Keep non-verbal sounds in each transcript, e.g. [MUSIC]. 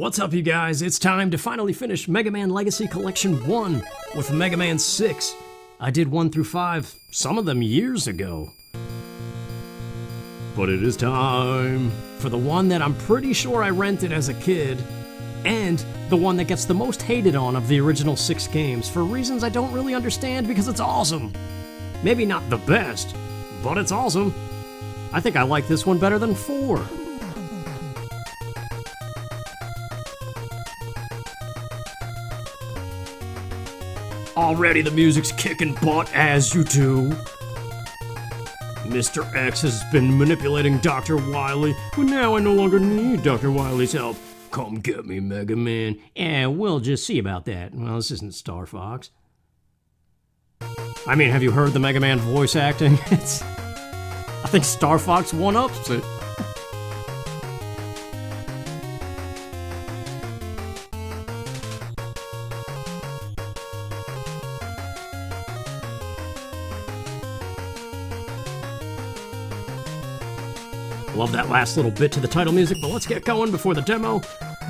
What's up, you guys? It's time to finally finish Mega Man Legacy Collection 1 with Mega Man 6. I did 1 through 5, some of them years ago. But it is time for the one that I'm pretty sure I rented as a kid, and the one that gets the most hated on of the original six games for reasons I don't really understand because it's awesome. Maybe not the best, but it's awesome. I think I like this one better than 4. Already the music's kicking butt as you do. Mr. X has been manipulating Dr. Wily, but now I no longer need Dr. Wily's help. Come get me, Mega Man. Yeah, we'll just see about that. Well, this isn't Star Fox. I mean, have you heard the Mega Man voice acting? [LAUGHS] It's. I think Star Fox one ups it. Love that last little bit to the title music, but let's get going before the demo.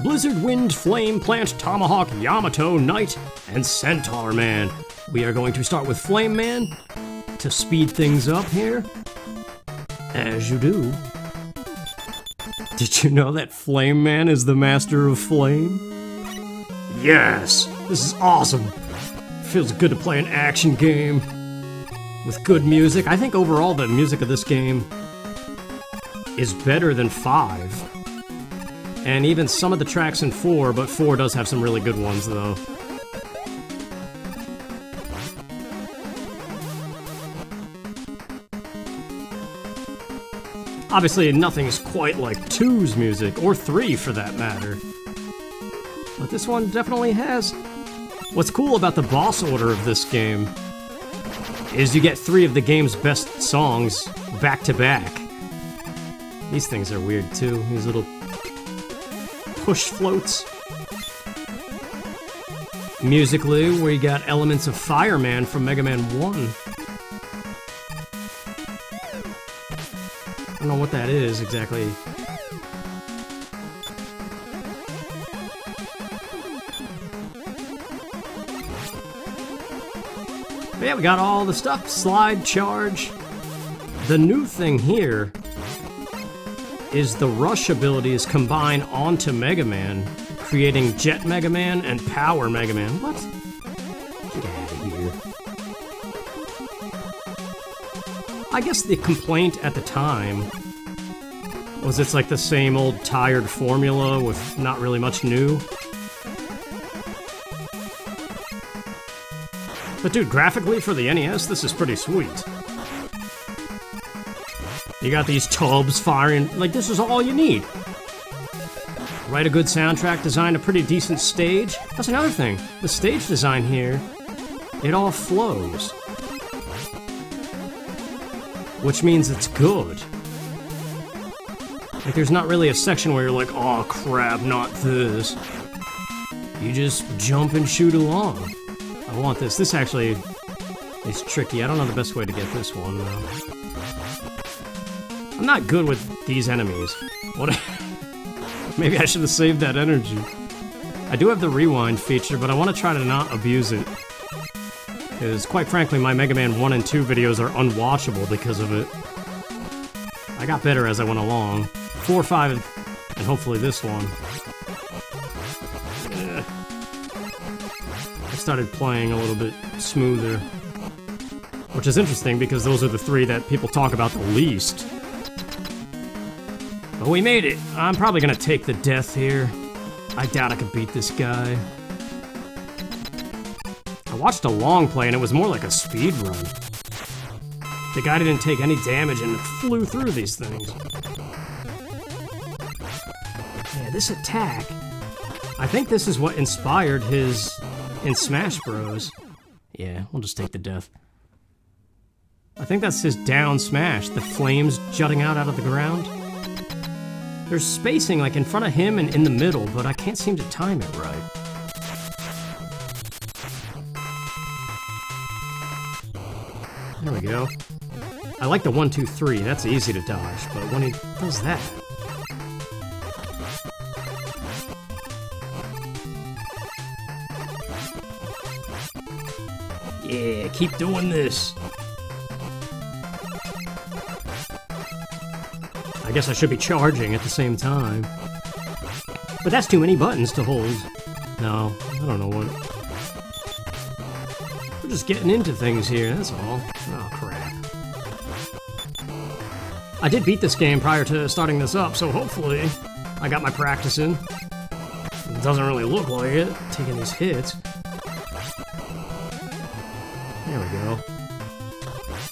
Blizzard, Wind, Flame, Plant, Tomahawk, Yamato, Knight, and Centaur Man. We are going to start with Flame Man to speed things up here. As you do. Did you know that Flame Man is the master of flame? Yes! This is awesome! Feels good to play an action game with good music. I think overall the music of this game is better than 5. And even some of the tracks in 4, but 4 does have some really good ones though. Obviously, nothing is quite like 2's music, or 3 for that matter. But this one definitely has. What's cool about the boss order of this game is you get three of the game's best songs back to back. These things are weird too, these little push floats. Musically, we got elements of Fireman from Mega Man 1. I don't know what that is exactly. But yeah, we got all the stuff. Slide, charge. The new thing here is the rush abilities combine onto Mega Man, creating Jet Mega Man and Power Mega Man. What? Get out of here. I guess the complaint at the time was it's like the same old tired formula with not really much new. But dude, graphically for the NES, this is pretty sweet. You got these tubs firing, like this is all you need. Write a good soundtrack, design a pretty decent stage. That's another thing. The stage design here, it all flows. Which means it's good. Like there's not really a section where you're like, oh crap, not this. You just jump and shoot along. I want this. This actually is tricky. I don't know the best way to get this one though. I'm not good with these enemies. What? [LAUGHS] Maybe I should have saved that energy. I do have the rewind feature, but I want to try to not abuse it. Because, quite frankly, my Mega Man 1 and 2 videos are unwatchable because of it. I got better as I went along. 4, 5, and hopefully this one. I started playing a little bit smoother. Which is interesting because those are the three that people talk about the least. But we made it. I'm probably gonna take the death here. I doubt I could beat this guy. I watched a long play and it was more like a speed run. The guy didn't take any damage and flew through these things. Yeah, this attack. I think this is what inspired his in Smash Bros. Yeah, we'll just take the death. I think that's his down smash, the flames jutting out out of the ground. There's spacing like in front of him and in the middle, but I can't seem to time it right. There we go. I like the one, two, three. That's easy to dodge, but when he does that... Yeah, keep doing this. I guess I should be charging at the same time. But that's too many buttons to hold. No, I don't know what. We're just getting into things here, that's all. Oh, crap. I did beat this game prior to starting this up, so hopefully I got my practice in. It doesn't really look like it, taking these hits. There we go.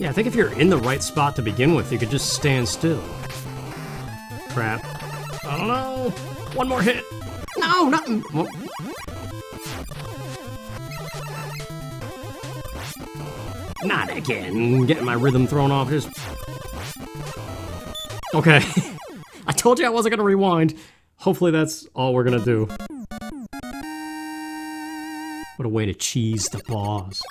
Yeah, I think if you're in the right spot to begin with, you could just stand still. One more hit. No, not. Well. Not again. Getting my rhythm thrown off. Just. Okay. [LAUGHS] I told you I wasn't gonna rewind. Hopefully that's all we're gonna do. What a way to cheese the boss.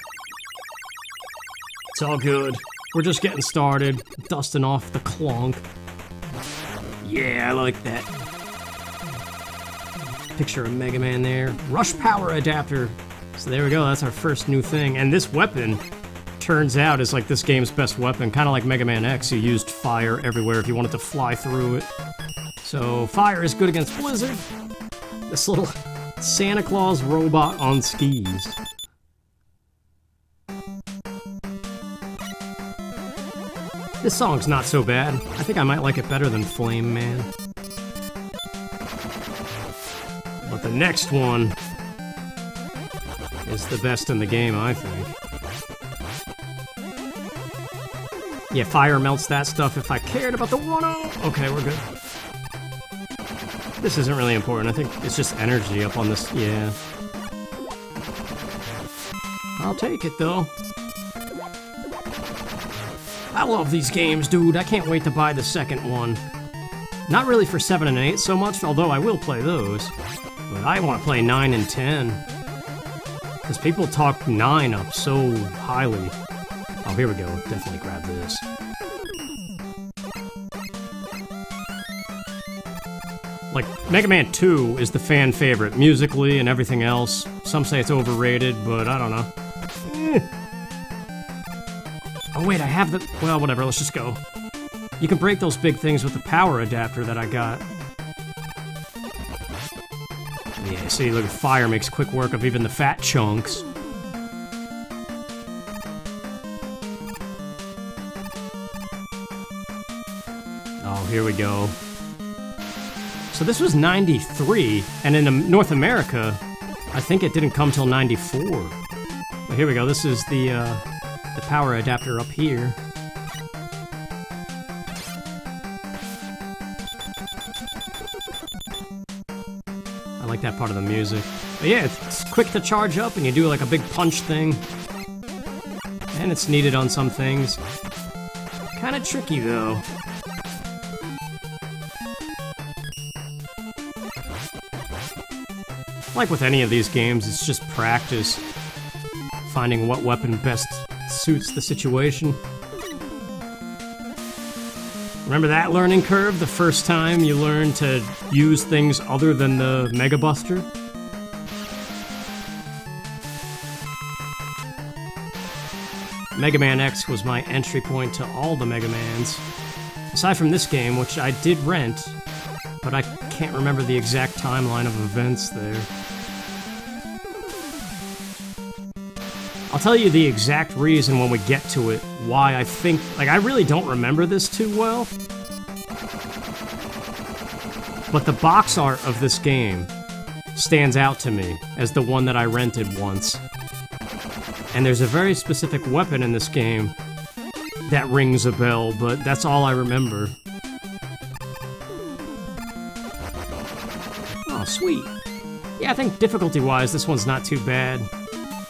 It's all good. We're just getting started, dusting off the clunk. Yeah, I like that. Picture of Mega Man there. Rush Power Adapter. So there we go, that's our first new thing. And this weapon turns out is like this game's best weapon. Kind of like Mega Man X, you used fire everywhere if you wanted to fly through it. So fire is good against Blizzard. This little Santa Claus robot on skis. This song's not so bad. I think I might like it better than Flame Man. But the next one is the best in the game, I think. Yeah, fire melts that stuff if I cared about the 1-0. Okay, we're good. This isn't really important. I think it's just energy up on this. Yeah. I'll take it, though. I love these games, dude. I can't wait to buy the second one. Not really for 7 and 8 so much, although I will play those. But I want to play 9 and 10. Because people talk 9 up so highly. Oh, here we go. Definitely grab this. Like, Mega Man 2 is the fan favorite, musically and everything else. Some say it's overrated, but I don't know. Eh. Oh wait, I have the... Well, whatever, let's just go. You can break those big things with the power adapter that I got. See, look, fire makes quick work of even the fat chunks. Oh, here we go. So this was 93, and in North America, I think it didn't come till 94. But here we go, this is the, uh, the power adapter up here. Like that part of the music. But yeah, it's quick to charge up, and you do like a big punch thing. And it's needed on some things. Kinda tricky, though. Like with any of these games, it's just practice. Finding what weapon best suits the situation. Remember that learning curve the first time you learned to use things other than the Mega Buster? Mega Man X was my entry point to all the Mega Mans. Aside from this game, which I did rent, but I can't remember the exact timeline of events there. I'll tell you the exact reason when we get to it, why I think... Like, I really don't remember this too well. But the box art of this game stands out to me as the one that I rented once. And there's a very specific weapon in this game that rings a bell, but that's all I remember. Oh, sweet. Yeah, I think difficulty-wise, this one's not too bad.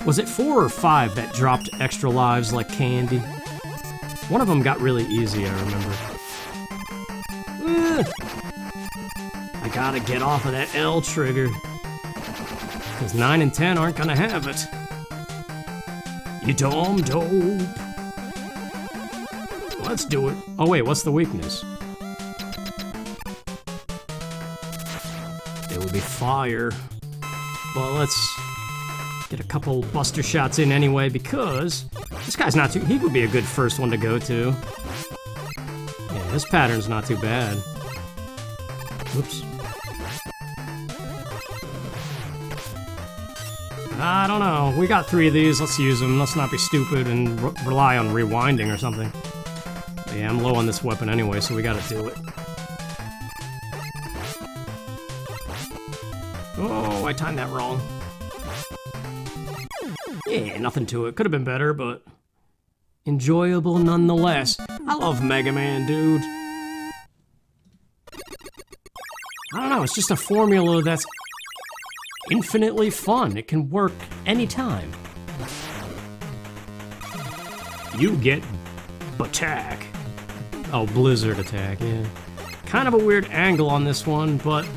Was it four or five that dropped extra lives like candy? One of them got really easy, I remember. Ugh. I gotta get off of that L trigger. Because 9 and 10 aren't gonna have it. You dumb dope. Let's do it. Oh wait, what's the weakness? It would be fire. Well, let's Get a couple buster shots in anyway because this guy's not too. He would be a good first one to go to. Yeah, this pattern's not too bad. Oops. I don't know. We got three of these. Let's use them. Let's not be stupid and re rely on rewinding or something. Yeah, I'm low on this weapon anyway, so we gotta do it. Oh, I timed that wrong. Yeah, nothing to it. Could have been better, but enjoyable nonetheless. I love Mega Man, dude. I don't know, it's just a formula that's infinitely fun. It can work anytime. You get attack. Oh, Blizzard attack, yeah. Kind of a weird angle on this one, but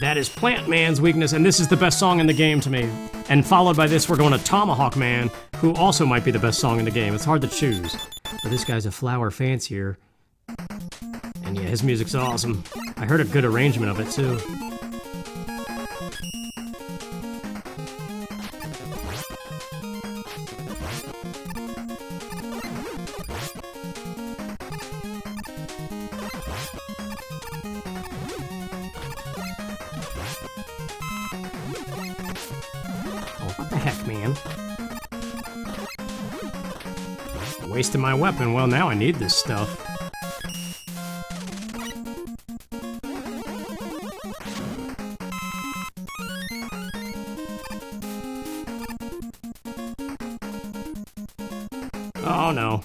that is Plant Man's weakness, and this is the best song in the game to me. And followed by this, we're going to Tomahawk Man, who also might be the best song in the game. It's hard to choose. But this guy's a flower fancier. And yeah, his music's awesome. I heard a good arrangement of it, too. Wasting my weapon. Well, now I need this stuff. Oh no.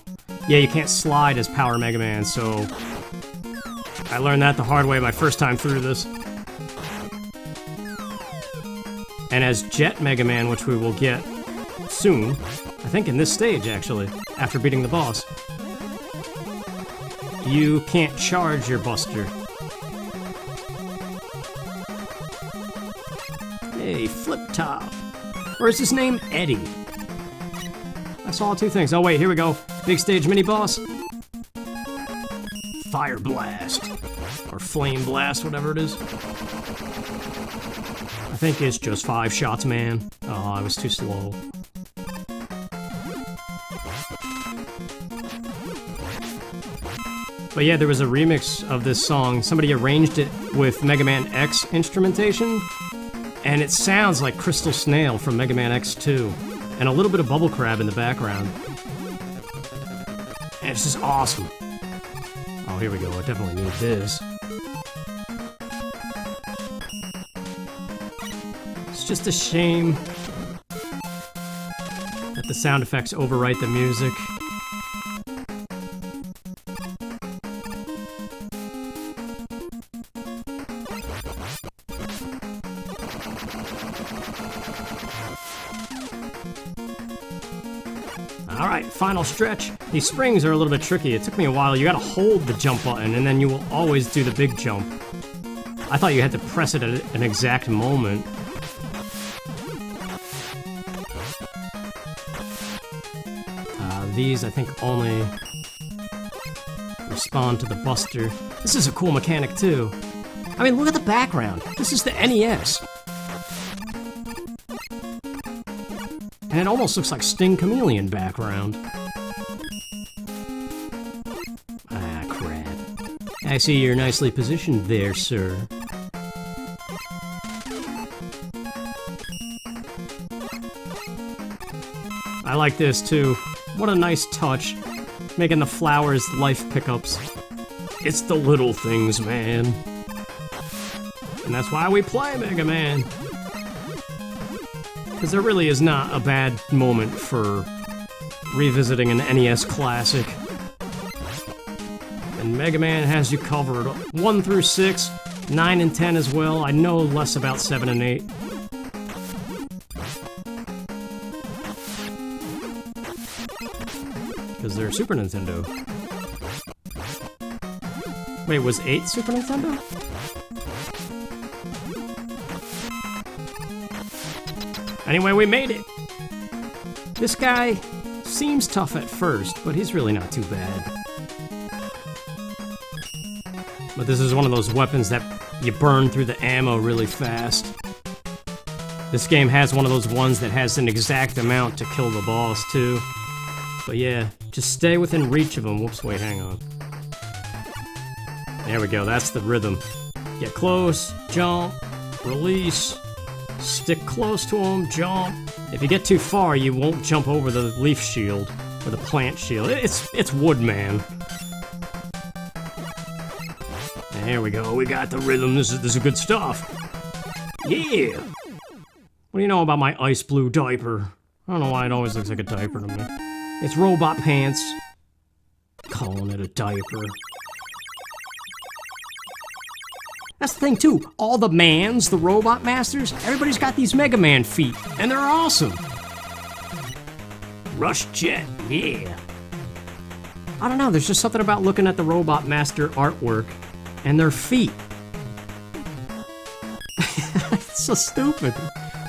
Yeah, you can't slide as Power Mega Man, so... I learned that the hard way my first time through this. And as Jet Mega Man, which we will get soon, I think in this stage actually, after beating the boss, you can't charge your Buster. Hey, Flip Top. Or is his name Eddie? I saw two things. Oh wait, here we go. Big stage mini boss. Fire Blast. Or Flame Blast, whatever it is. I think it's just five shots, man. Oh, I was too slow. But yeah, there was a remix of this song. Somebody arranged it with Mega Man X instrumentation, and it sounds like Crystal Snail from Mega Man X2, and a little bit of Bubble Crab in the background. And just awesome. Oh, here we go. I definitely need this. It's just a shame that the sound effects overwrite the music. Stretch. These springs are a little bit tricky. It took me a while. You gotta hold the jump button, and then you will always do the big jump. I thought you had to press it at an exact moment. Uh, these, I think, only respond to the Buster. This is a cool mechanic, too. I mean, look at the background. This is the NES. And it almost looks like Sting Chameleon background. I see you're nicely positioned there, sir. I like this, too. What a nice touch. Making the flowers life pickups. It's the little things, man. And that's why we play Mega Man. Because there really is not a bad moment for revisiting an NES classic. Mega Man has you covered. 1 through 6, 9 and 10 as well. I know less about 7 and 8. Because they're Super Nintendo. Wait, was 8 Super Nintendo? Anyway, we made it! This guy seems tough at first, but he's really not too bad. But this is one of those weapons that you burn through the ammo really fast. This game has one of those ones that has an exact amount to kill the boss, too. But yeah, just stay within reach of them. Whoops, wait, hang on. There we go, that's the rhythm. Get close, jump, release, stick close to them, jump. If you get too far, you won't jump over the leaf shield, or the plant shield. It's, it's Woodman. There we go, we got the rhythm, this is, this is good stuff. Yeah! What do you know about my ice blue diaper? I don't know why it always looks like a diaper to me. It's robot pants. Calling it a diaper. That's the thing too, all the mans, the robot masters, everybody's got these Mega Man feet, and they're awesome. Rush Jet, yeah. I don't know, there's just something about looking at the Robot Master artwork and their feet. [LAUGHS] it's so stupid.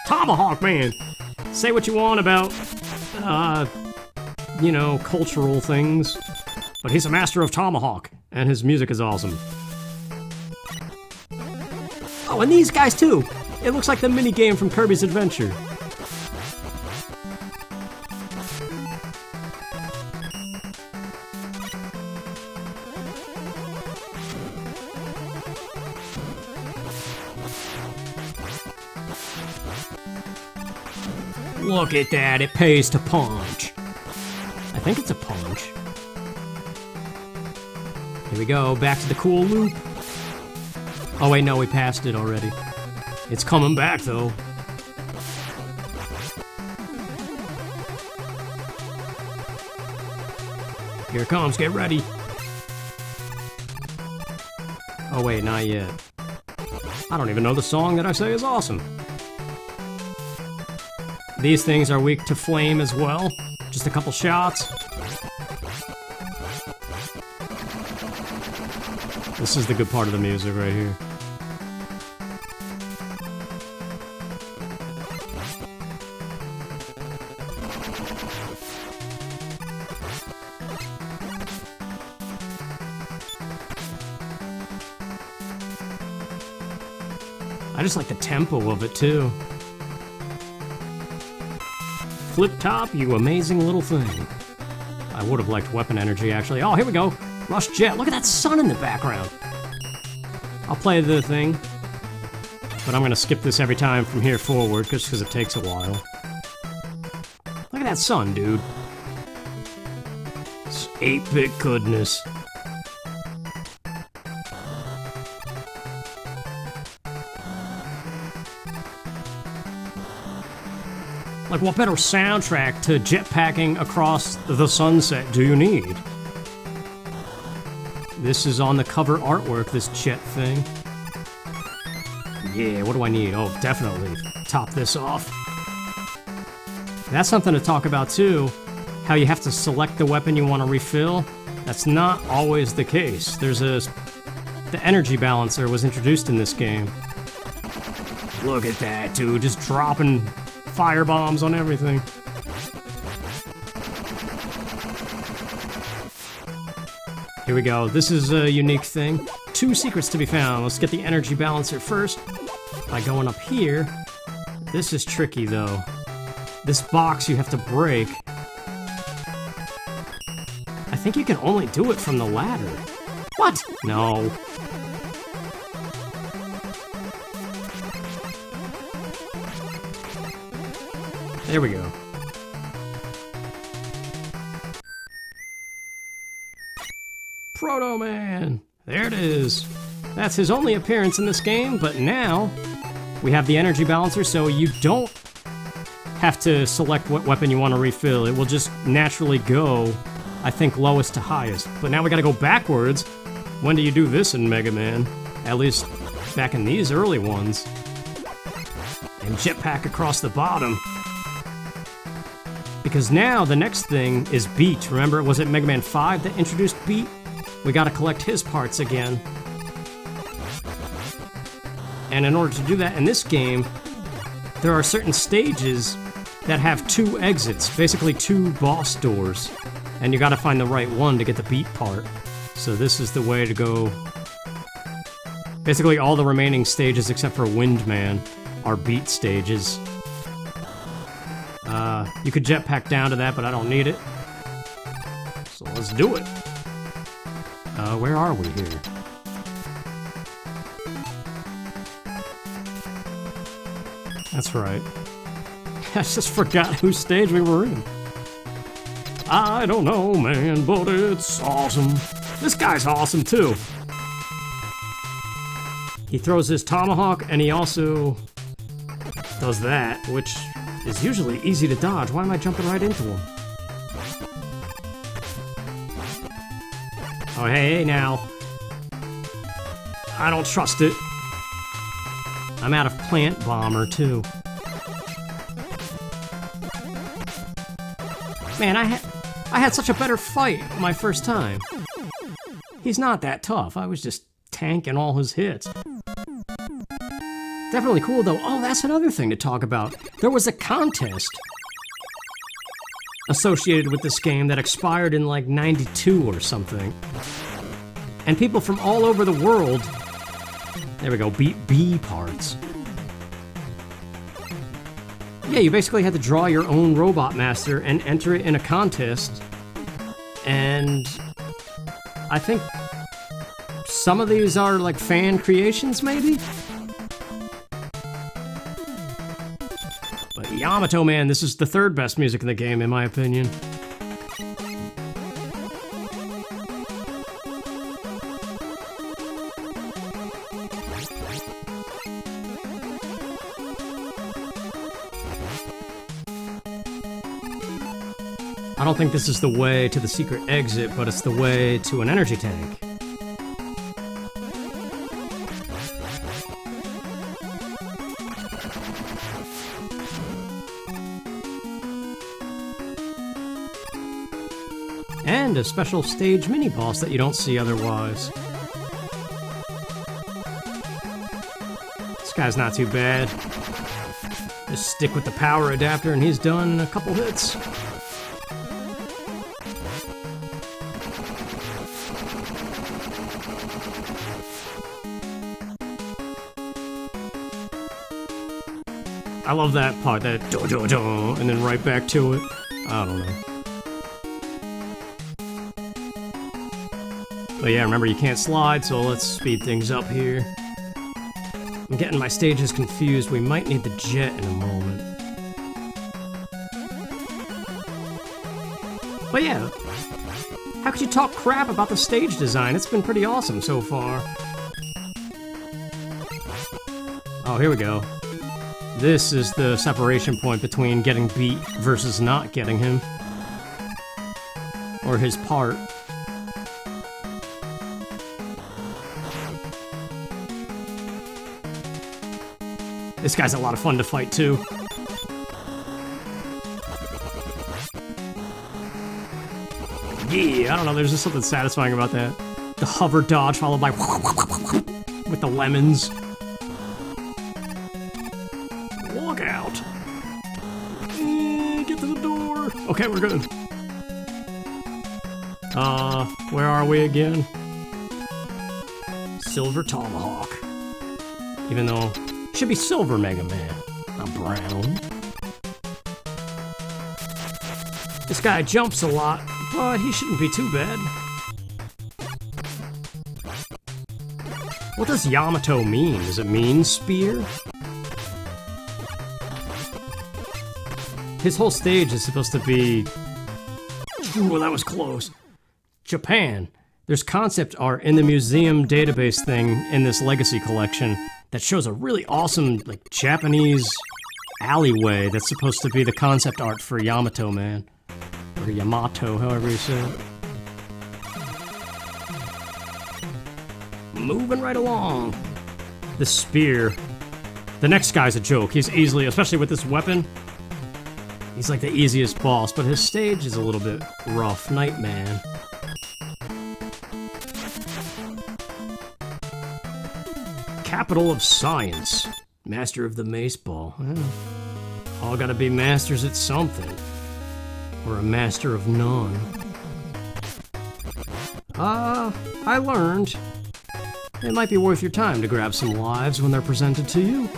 Tomahawk Man! Say what you want about, uh, you know, cultural things, but he's a master of Tomahawk, and his music is awesome. Oh, and these guys too! It looks like the mini game from Kirby's Adventure. Look at that, it pays to punch. I think it's a punch. Here we go, back to the cool loop. Oh wait, no, we passed it already. It's coming back though. Here it comes, get ready. Oh wait, not yet. I don't even know the song that I say is awesome. These things are weak to flame as well. Just a couple shots. This is the good part of the music right here. I just like the tempo of it too. Flip top, you amazing little thing. I would have liked weapon energy, actually. Oh, here we go. Rush Jet. Look at that sun in the background. I'll play the thing. But I'm going to skip this every time from here forward, just because it takes a while. Look at that sun, dude. It's 8-bit goodness. What better soundtrack to jetpacking across the sunset do you need? This is on the cover artwork, this jet thing. Yeah, what do I need? Oh, definitely top this off. That's something to talk about too, how you have to select the weapon you want to refill. That's not always the case. There's a... The energy balancer was introduced in this game. Look at that, dude, just dropping fire bombs on everything. Here we go. This is a unique thing. Two secrets to be found. Let's get the energy balancer first by going up here. This is tricky, though. This box you have to break. I think you can only do it from the ladder. What? No. There we go. Proto Man! There it is. That's his only appearance in this game, but now we have the energy balancer, so you don't have to select what weapon you want to refill. It will just naturally go, I think, lowest to highest. But now we gotta go backwards. When do you do this in Mega Man? At least back in these early ones. And jetpack across the bottom. Because now the next thing is Beat. Remember, was it Mega Man 5 that introduced Beat? We gotta collect his parts again. And in order to do that in this game, there are certain stages that have two exits, basically two boss doors. And you gotta find the right one to get the beat part. So this is the way to go Basically, all the remaining stages except for Windman are beat stages. Uh, you could jetpack down to that, but I don't need it. So let's do it. Uh, where are we here? That's right. [LAUGHS] I just forgot whose stage we were in. I don't know, man, but it's awesome. This guy's awesome, too. He throws his tomahawk, and he also does that, which is usually easy to dodge. Why am I jumping right into him? Oh, hey, hey now. I don't trust it. I'm out of plant bomber, too. Man, I had I had such a better fight my first time. He's not that tough. I was just tanking all his hits. Definitely cool though. Oh, that's another thing to talk about. There was a contest associated with this game that expired in like 92 or something. And people from all over the world, there we go, beat B parts. Yeah, you basically had to draw your own Robot Master and enter it in a contest. And I think some of these are like fan creations, maybe? Yamato Man, this is the third best music in the game, in my opinion. I don't think this is the way to the secret exit, but it's the way to an energy tank. A special stage mini-boss that you don't see otherwise. This guy's not too bad. Just stick with the power adapter and he's done a couple hits. I love that part, that do do do, and then right back to it. I don't know. But yeah, remember you can't slide, so let's speed things up here. I'm getting my stages confused. We might need the jet in a moment. But yeah, how could you talk crap about the stage design? It's been pretty awesome so far. Oh, here we go. This is the separation point between getting beat versus not getting him. Or his part. This guy's a lot of fun to fight, too. Yeah, I don't know, there's just something satisfying about that. The hover dodge followed by [LAUGHS] with the lemons. Walk out. Get to the door. Okay, we're good. Uh, where are we again? Silver Tomahawk. Even though should be silver Mega Man, not brown. This guy jumps a lot, but he shouldn't be too bad. What does Yamato mean? Does it mean spear? His whole stage is supposed to be... Ooh, that was close. Japan. There's concept art in the museum database thing in this legacy collection that shows a really awesome, like, Japanese alleyway that's supposed to be the concept art for Yamato Man. Or Yamato, however you say it. Moving right along. The spear. The next guy's a joke. He's easily, especially with this weapon, he's like the easiest boss, but his stage is a little bit rough. Knight Man. Capital of science. Master of the mace ball. Well, all gotta be masters at something. Or a master of none. Uh, I learned it might be worth your time to grab some lives when they're presented to you.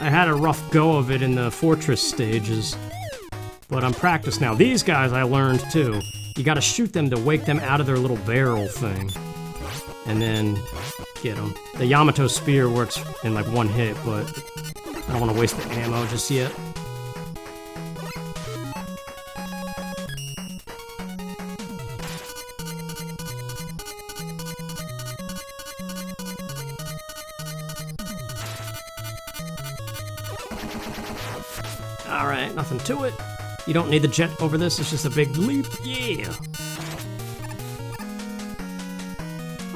I had a rough go of it in the fortress stages, but I'm practiced now. These guys I learned too. You gotta shoot them to wake them out of their little barrel thing. And then get them. The Yamato Spear works in like one hit, but I don't want to waste the ammo just yet. Alright, nothing to it. You don't need the jet over this, it's just a big leap. Yeah!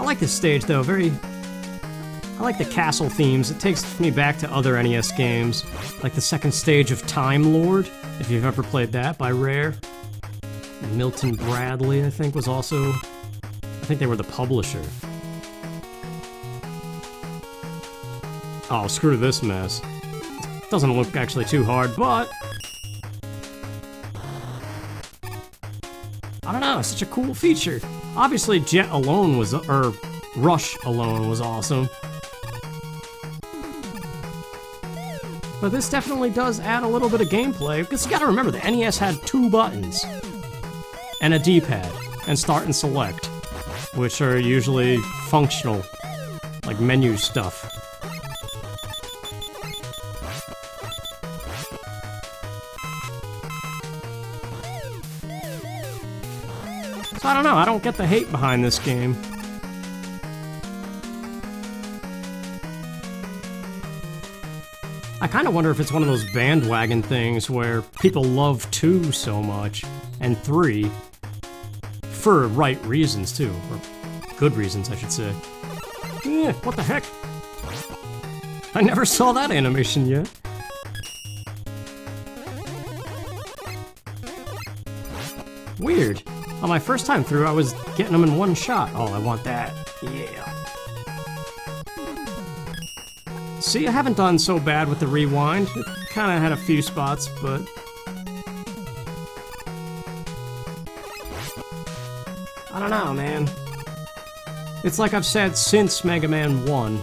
Like this stage though, very... I like the castle themes. It takes me back to other NES games, like the second stage of Time Lord, if you've ever played that, by Rare. Milton Bradley, I think, was also... I think they were the publisher. Oh, screw this mess. Doesn't look actually too hard, but... I don't know, it's such a cool feature. Obviously, Jet alone was, or Rush alone was awesome. But this definitely does add a little bit of gameplay, because you gotta remember, the NES had two buttons. And a D-pad, and start and select, which are usually functional, like menu stuff. I don't get the hate behind this game. I kind of wonder if it's one of those bandwagon things where people love 2 so much, and 3, for right reasons too, or good reasons I should say. Yeah, what the heck? I never saw that animation yet. Weird. On my first time through, I was getting them in one shot. Oh, I want that. Yeah. See, I haven't done so bad with the rewind. It kind of had a few spots, but... I don't know, man. It's like I've said since Mega Man 1.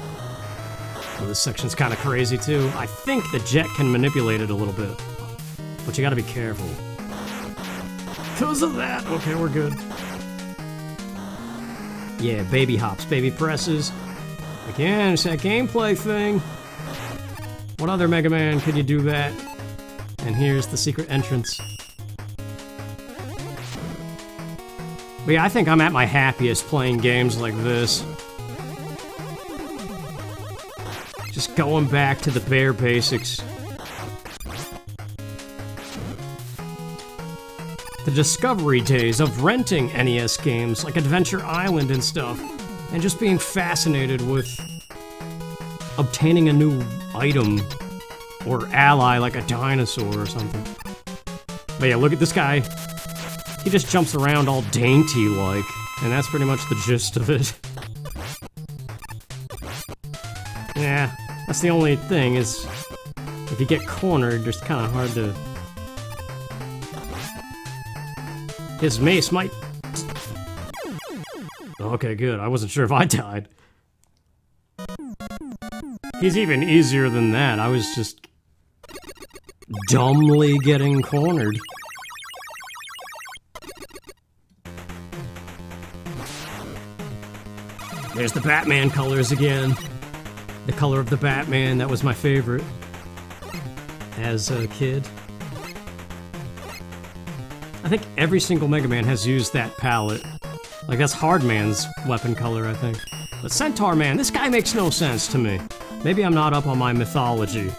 Oh, this section's kind of crazy, too. I think the jet can manipulate it a little bit. But you gotta be careful because of that. Okay, we're good. Yeah, baby hops, baby presses. Again, it's that gameplay thing. What other Mega Man could you do that? And here's the secret entrance. But yeah, I think I'm at my happiest playing games like this. Just going back to the bare basics. The discovery days of renting NES games like Adventure Island and stuff, and just being fascinated with obtaining a new item or ally like a dinosaur or something. But yeah, look at this guy. He just jumps around all dainty-like, and that's pretty much the gist of it. [LAUGHS] yeah, that's the only thing is, if you get cornered, it's kind of hard to His mace might... Okay, good. I wasn't sure if I died. He's even easier than that. I was just... dumbly getting cornered. There's the Batman colors again. The color of the Batman, that was my favorite. As a kid. I think every single Mega Man has used that palette. Like, that's Hardman's weapon color, I think. But Centaur Man, this guy makes no sense to me. Maybe I'm not up on my mythology.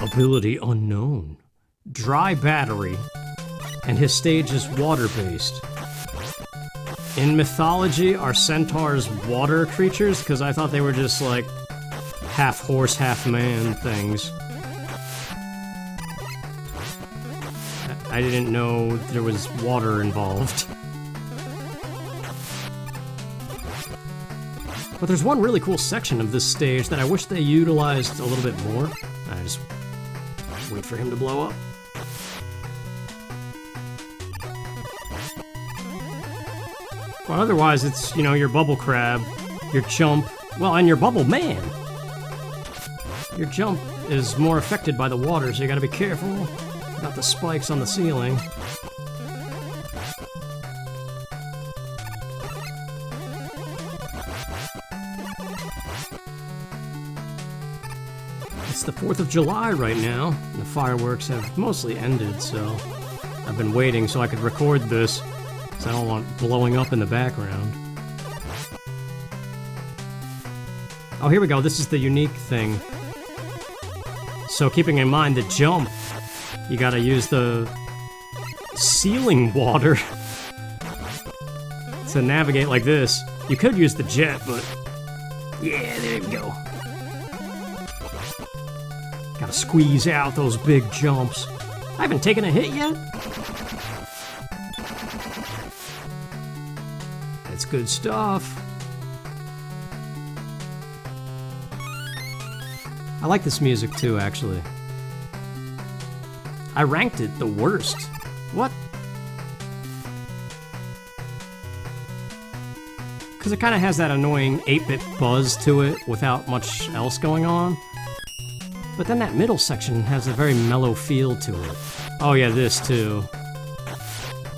Ability unknown. Dry battery. And his stage is water-based. In mythology, are centaurs water creatures? Because I thought they were just, like, half horse, half man things. I didn't know there was water involved. But there's one really cool section of this stage that I wish they utilized a little bit more. I just wait for him to blow up. Otherwise, it's, you know, your bubble crab, your jump, well, and your bubble man. Your jump is more affected by the water, so you gotta be careful about the spikes on the ceiling. It's the 4th of July right now, and the fireworks have mostly ended, so I've been waiting so I could record this, because I don't want blowing up in the background. Oh, here we go. This is the unique thing. So keeping in mind the jump, you gotta use the ceiling water [LAUGHS] to navigate like this. You could use the jet, but yeah, there you go. Gotta squeeze out those big jumps. I haven't taken a hit yet. That's good stuff. I like this music too, actually. I ranked it the worst. What? Because it kind of has that annoying 8-bit buzz to it without much else going on. But then that middle section has a very mellow feel to it. Oh yeah, this too.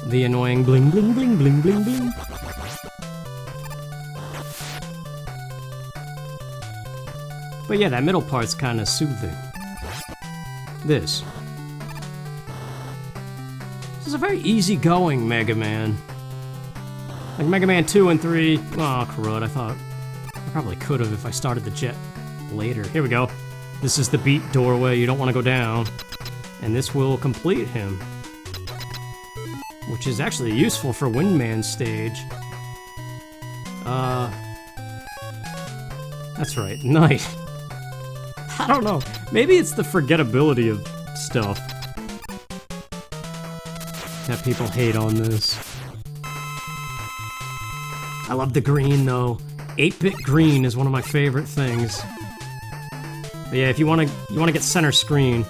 The annoying bling bling bling bling bling bling. But yeah, that middle part's kind of soothing. This. A very easygoing Mega Man. Like Mega Man 2 and 3. Oh, crud, I thought I probably could have if I started the jet later. Here we go. This is the beat doorway, you don't want to go down. And this will complete him. Which is actually useful for Windman's stage. Uh... That's right, [LAUGHS] night. I don't know. Maybe it's the forgettability of stuff that people hate on this. I love the green though. 8-bit green is one of my favorite things. But yeah, if you want to you want to get center screen.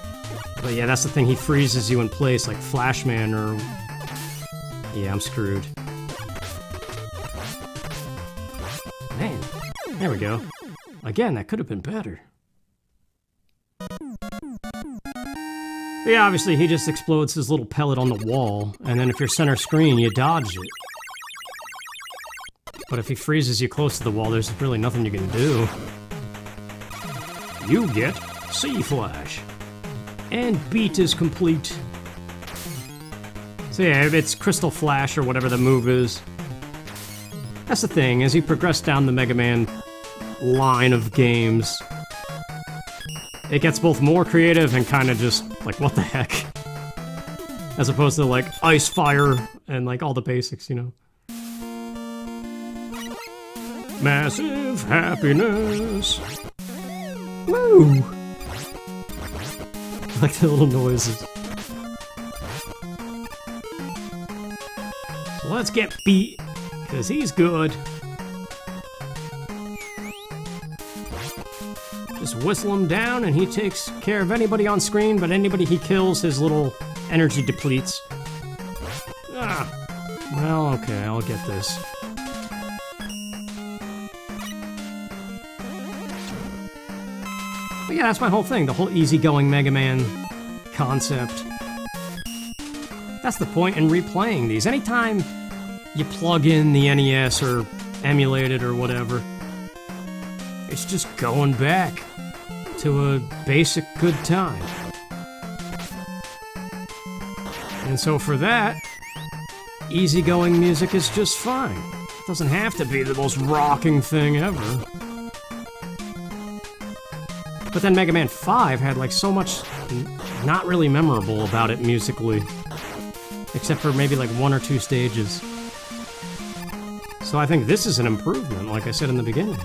But yeah, that's the thing. He freezes you in place like Flashman or Yeah, I'm screwed. Man, there we go. Again, that could have been better. Yeah, obviously he just explodes his little pellet on the wall, and then if you're center screen, you dodge it. But if he freezes you close to the wall, there's really nothing you can do. You get Sea Flash. And beat is complete. So yeah, it's Crystal Flash or whatever the move is. That's the thing, as you progress down the Mega Man line of games, it gets both more creative and kind of just like, what the heck? As opposed to like ice, fire, and like all the basics, you know. Massive happiness. Woo! I like the little noises. So let's get beat, because he's good. Whistle him down and he takes care of anybody on screen, but anybody he kills, his little energy depletes. Ah. Well, okay, I'll get this. But yeah, that's my whole thing, the whole easygoing Mega Man concept. That's the point in replaying these. Anytime you plug in the NES or emulate it or whatever, it's just going back to a basic good time. And so for that, easygoing music is just fine. It doesn't have to be the most rocking thing ever. But then Mega Man 5 had like so much not really memorable about it musically. Except for maybe like one or two stages. So I think this is an improvement, like I said in the beginning.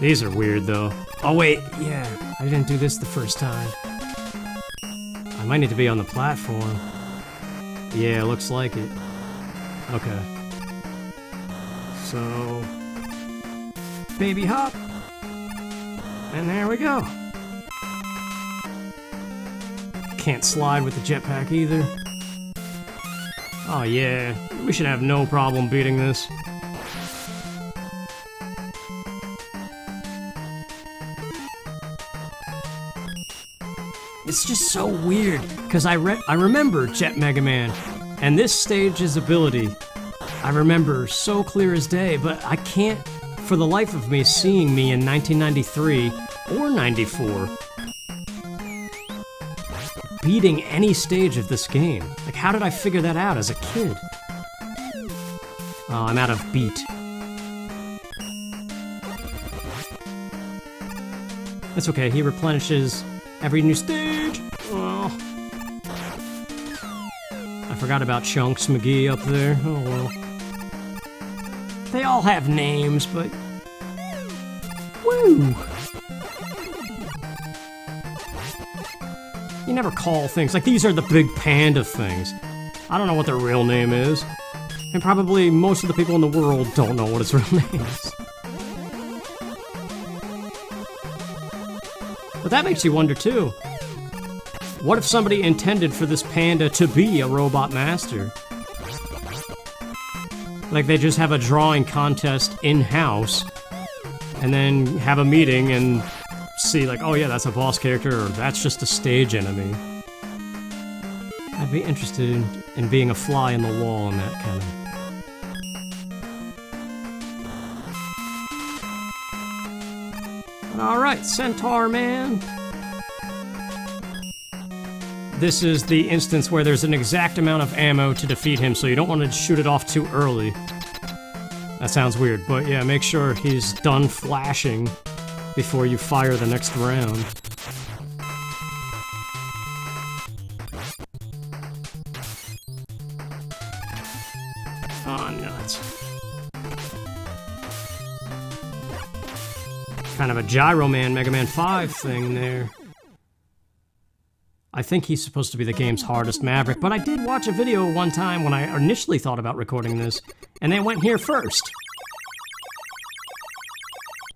These are weird though. Oh wait, yeah, I didn't do this the first time. I might need to be on the platform. Yeah, looks like it. Okay. So... Baby hop! And there we go. Can't slide with the jetpack either. Oh yeah, we should have no problem beating this. It's just so weird because I re- I remember Jet Mega Man, and this stage's ability, I remember so clear as day. But I can't, for the life of me, seeing me in 1993 or 94 beating any stage of this game. Like, how did I figure that out as a kid? Oh, I'm out of beat. That's okay, he replenishes every new stage. Forgot about Chunks McGee up there. Oh well. They all have names, but. Woo! You never call things like these are the big panda things. I don't know what their real name is. And probably most of the people in the world don't know what its [LAUGHS] real name is. But that makes you wonder too. What if somebody intended for this panda to be a robot master? Like they just have a drawing contest in-house, and then have a meeting and see like, oh yeah, that's a boss character, or that's just a stage enemy. I'd be interested in, in being a fly in the wall in that kind of... Alright, Centaur Man. This is the instance where there's an exact amount of ammo to defeat him, so you don't want to shoot it off too early. That sounds weird, but yeah, make sure he's done flashing before you fire the next round. Oh, nuts. Kind of a Gyro Man Mega Man 5 thing there. I think he's supposed to be the game's hardest Maverick, but I did watch a video one time when I initially thought about recording this, and they went here first.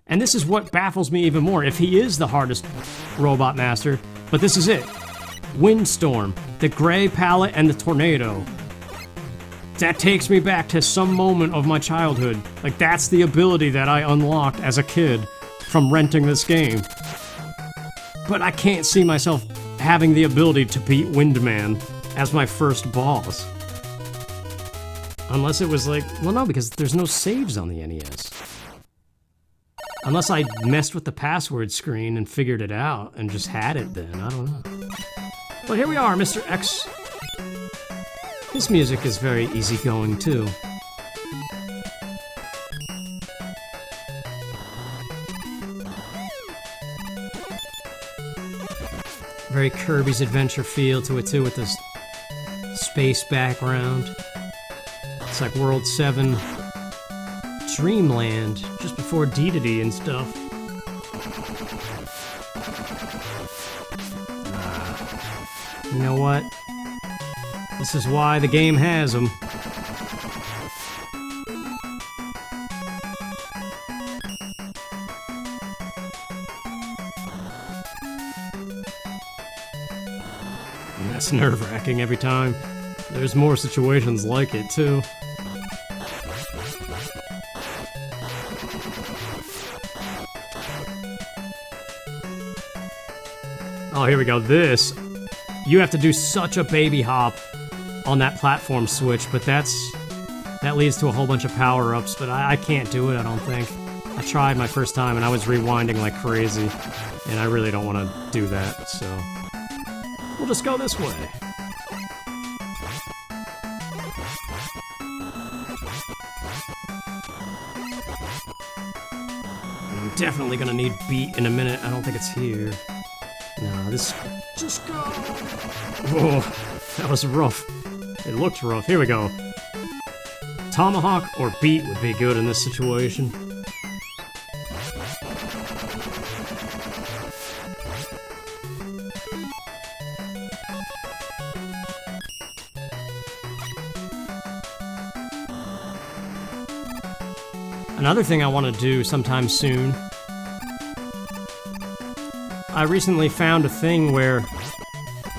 And this is what baffles me even more. If he is the hardest Robot Master, but this is it. Windstorm, the gray palette, and the tornado. That takes me back to some moment of my childhood. Like, that's the ability that I unlocked as a kid from renting this game. But I can't see myself having the ability to beat Windman as my first boss. Unless it was like, well, no, because there's no saves on the NES. Unless I messed with the password screen and figured it out and just had it then, I don't know. But here we are, Mr. X. His music is very easygoing too. Very Kirby's Adventure feel to it too with this space background. It's like World 7 Dreamland, just before Dedede and stuff. You know what? This is why the game has them. That's nerve-wracking every time. There's more situations like it, too. Oh, here we go. This. You have to do such a baby hop on that platform switch, but that's... That leads to a whole bunch of power-ups, but I, I can't do it, I don't think. I tried my first time, and I was rewinding like crazy, and I really don't want to do that, so... Just go this way. I'm definitely gonna need beat in a minute. I don't think it's here. No, this... Just go! Oh, that was rough. It looked rough. Here we go. Tomahawk or beat would be good in this situation. Another thing I want to do sometime soon I recently found a thing where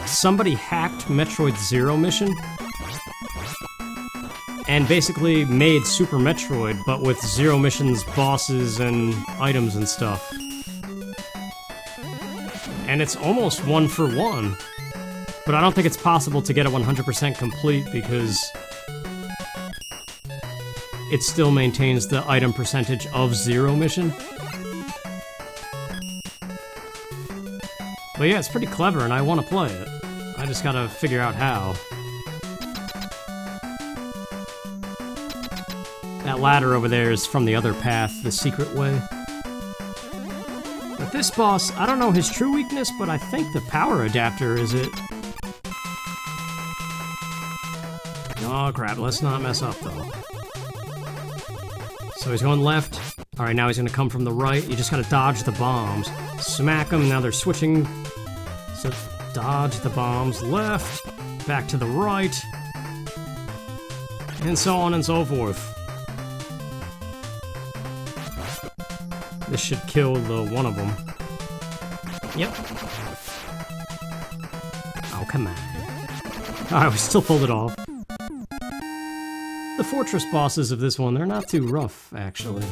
somebody hacked Metroid Zero Mission and basically made Super Metroid, but with Zero Mission's bosses and items and stuff. and it's almost one for one. But I don't think it's possible to get it 100% complete because it still maintains the item percentage of zero mission. But yeah, it's pretty clever and I want to play it. I just gotta figure out how. That ladder over there is from the other path, the secret way. But this boss, I don't know his true weakness, but I think the power adapter is it. Oh crap, let's not mess up though. So he's going left. Alright, now he's gonna come from the right. You just gotta dodge the bombs. Smack them, now they're switching. So dodge the bombs left, back to the right, and so on and so forth. This should kill the one of them. Yep. Oh, come on. Alright, we still pulled it off. Fortress bosses of this one, they're not too rough, actually.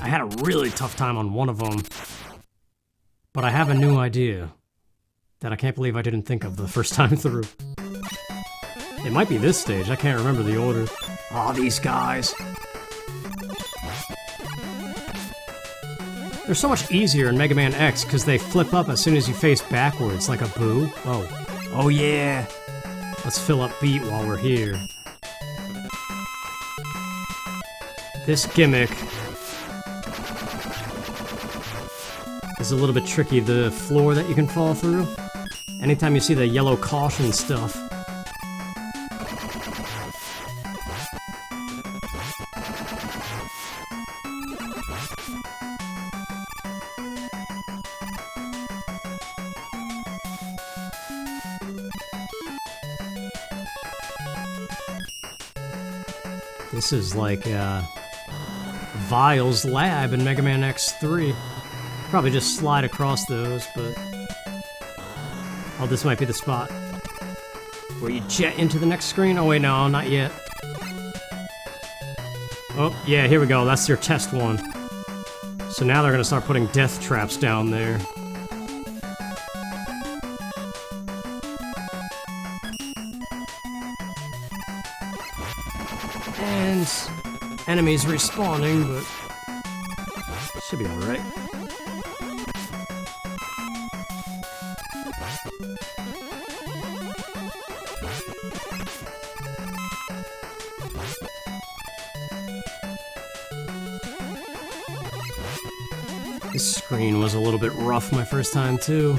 I had a really tough time on one of them, but I have a new idea that I can't believe I didn't think of the first [LAUGHS] time through. It might be this stage, I can't remember the order. Aw, oh, these guys. They're so much easier in Mega Man X because they flip up as soon as you face backwards, like a boo. Oh. Oh yeah! Let's fill up beat while we're here. This gimmick is a little bit tricky, the floor that you can fall through. Anytime you see the yellow caution stuff, Like uh, Vile's lab in Mega Man X3. Probably just slide across those, but... Oh, this might be the spot. Where you jet into the next screen? Oh wait, no, not yet. Oh, yeah, here we go. That's your test one. So now they're gonna start putting death traps down there. Enemies respawning, but should be alright. This screen was a little bit rough my first time too.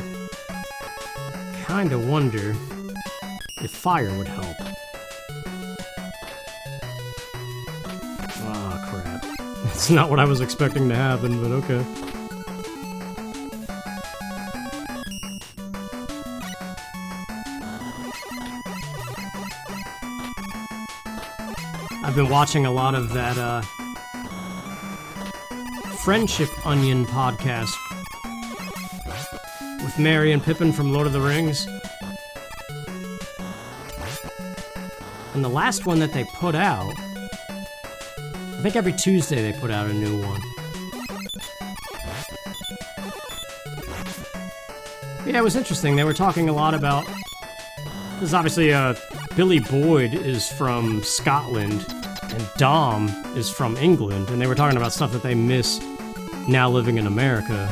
Kinda wonder if fire would help. It's not what I was expecting to happen, but okay. I've been watching a lot of that, uh, Friendship Onion podcast with Merry and Pippin from Lord of the Rings. And the last one that they put out think every Tuesday they put out a new one. Yeah, it was interesting. They were talking a lot about... Because obviously, uh, Billy Boyd is from Scotland, and Dom is from England, and they were talking about stuff that they miss now living in America.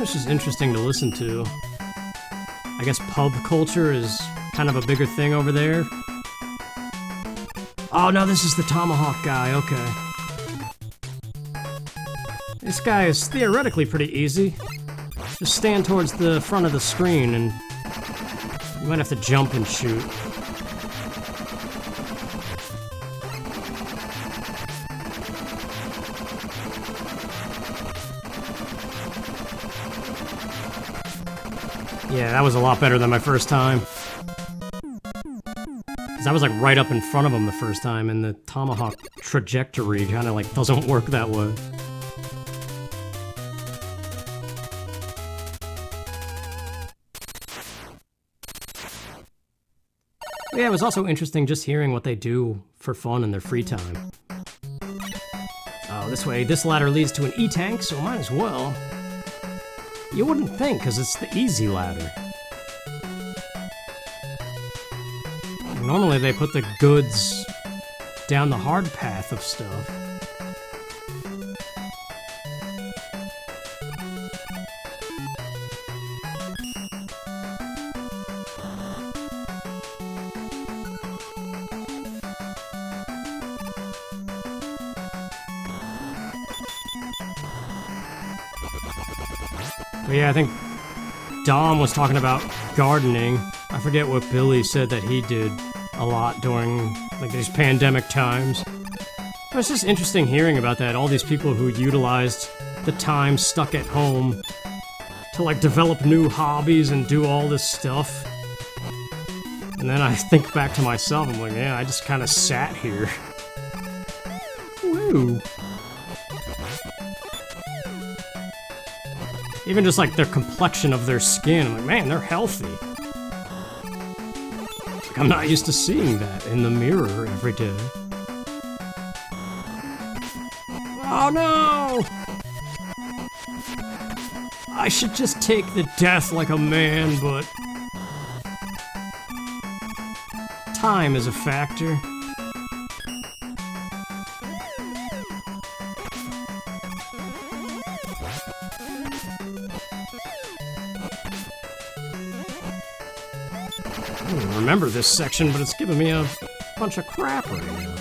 Which is interesting to listen to. I guess pub culture is kind of a bigger thing over there. Oh, no, this is the Tomahawk guy, okay. This guy is theoretically pretty easy. Just stand towards the front of the screen and you might have to jump and shoot. Yeah, that was a lot better than my first time. Because I was like right up in front of him the first time, and the tomahawk trajectory kind of like doesn't [LAUGHS] work that way. Yeah, it was also interesting just hearing what they do for fun in their free time. Oh, this way, this ladder leads to an E-tank, so might as well. You wouldn't think, because it's the easy ladder. Normally they put the goods down the hard path of stuff. But yeah, I think Dom was talking about gardening. I forget what Billy said that he did a lot during like these pandemic times. But it's just interesting hearing about that. All these people who utilized the time stuck at home to like develop new hobbies and do all this stuff. And then I [LAUGHS] think back to myself, I'm like, yeah, I just kind of sat here. Woo. Even just like their complexion of their skin, I'm like, man, they're healthy. [LAUGHS] I'm not used to seeing that in the mirror every day. Oh no! I should just take the death like a man, but... Time is a factor. Remember this section, but it's giving me a bunch of crap right now.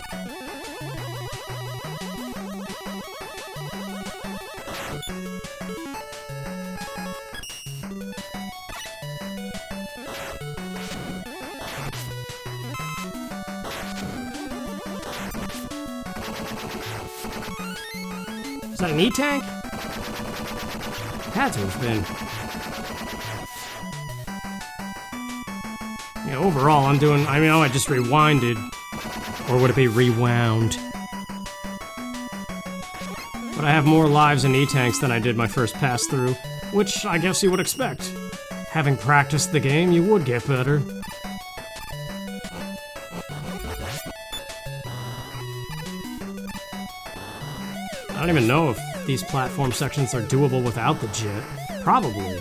Is that an E-tank? Had to have been. Overall, I'm doing. I mean, oh, I just rewinded. Or would it be rewound? But I have more lives in E-tanks than I did my first pass through, which I guess you would expect. Having practiced the game, you would get better. I don't even know if these platform sections are doable without the jet. Probably.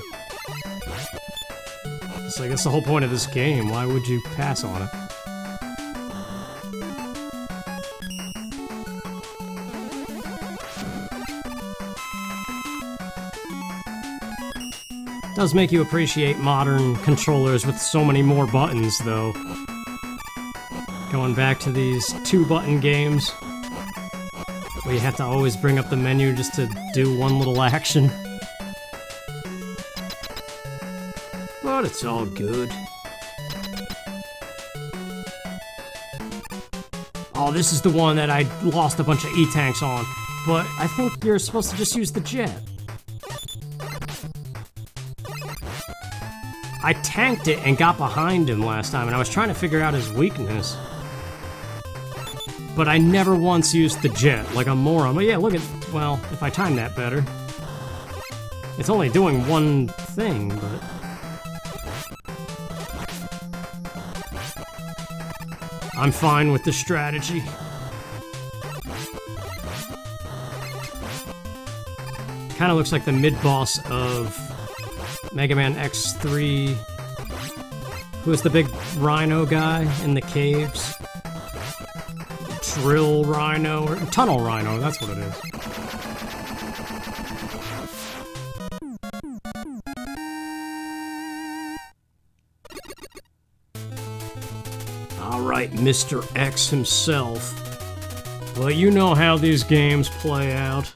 I guess the whole point of this game, why would you pass on it? Does make you appreciate modern controllers with so many more buttons, though. Going back to these two-button games, where you have to always bring up the menu just to do one little [LAUGHS] action. But it's all good. Oh, this is the one that I lost a bunch of E-tanks on, but I think you're supposed to just use the jet. I tanked it and got behind him last time, and I was trying to figure out his weakness. But I never once used the jet, like a moron. But yeah, look at, well, if I time that better. It's only doing one thing, but... I'm fine with the strategy. Kinda looks like the mid-boss of Mega Man X3. Who is the big rhino guy in the caves? Drill Rhino, or Tunnel Rhino, that's what it is. Mr. X himself. Well, you know how these games play out.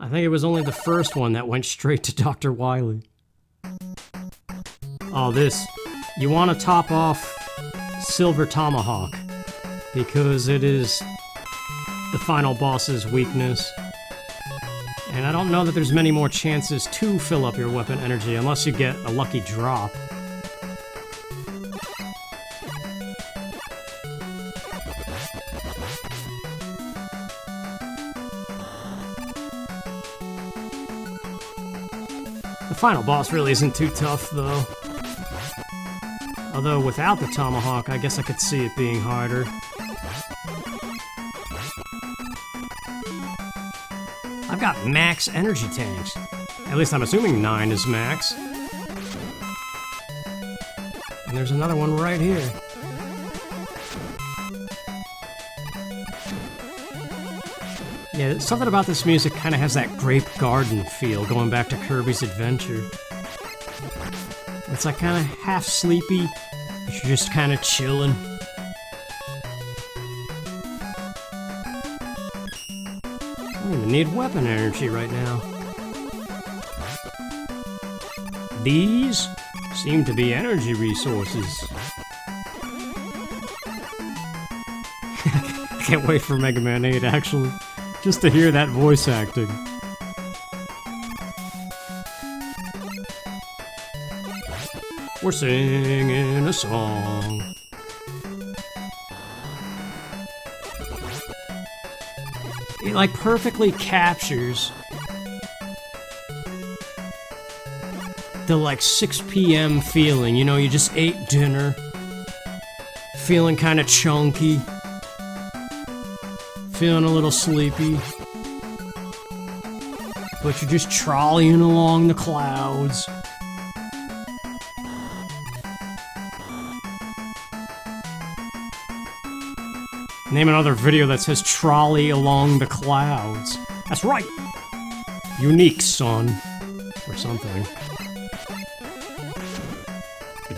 I think it was only the first one that went straight to Dr. Wily. Oh, this. You want to top off Silver Tomahawk because it is the final boss's weakness. And I don't know that there's many more chances to fill up your weapon energy unless you get a lucky drop. Final boss really isn't too tough, though. Although without the tomahawk, I guess I could see it being harder. I've got max energy tanks. At least I'm assuming 9 is max. And there's another one right here. Yeah, something about this music kind of has that grape garden feel, going back to Kirby's Adventure. It's like kind of half sleepy, but you're just kind of chilling. I don't even need weapon energy right now. These seem to be energy resources. [LAUGHS] I can't wait for Mega Man 8, actually. Just to hear that voice acting. We're singing a song. It like perfectly captures the like 6 p.m. feeling. You know, you just ate dinner, feeling kind of chunky. Feeling a little sleepy. But you're just trolleying along the clouds. Name another video that says trolley along the clouds. That's right! Unique, son. Or something.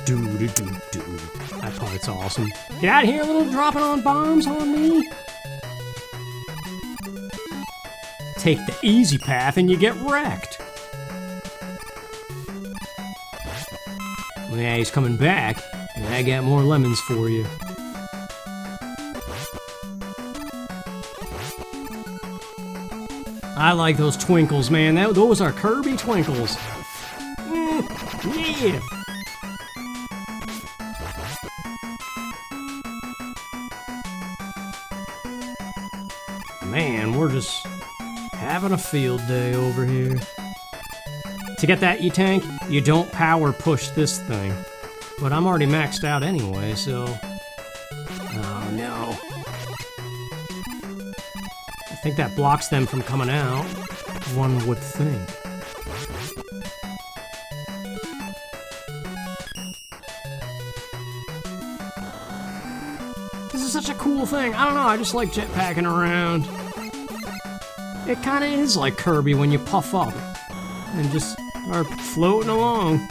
Do do do do. That part's awesome. Get out here, little dropping on bombs on me! Take the easy path and you get wrecked. Yeah, he's coming back, and I got more lemons for you. I like those twinkles, man. That, those are Kirby twinkles. Mm, yeah. Man, we're just having a field day over here. To get that E-Tank, you don't power push this thing. But I'm already maxed out anyway, so... Oh no. I think that blocks them from coming out, one would think. This is such a cool thing. I don't know, I just like jetpacking around. It kind of is like Kirby when you puff up and just are floating along.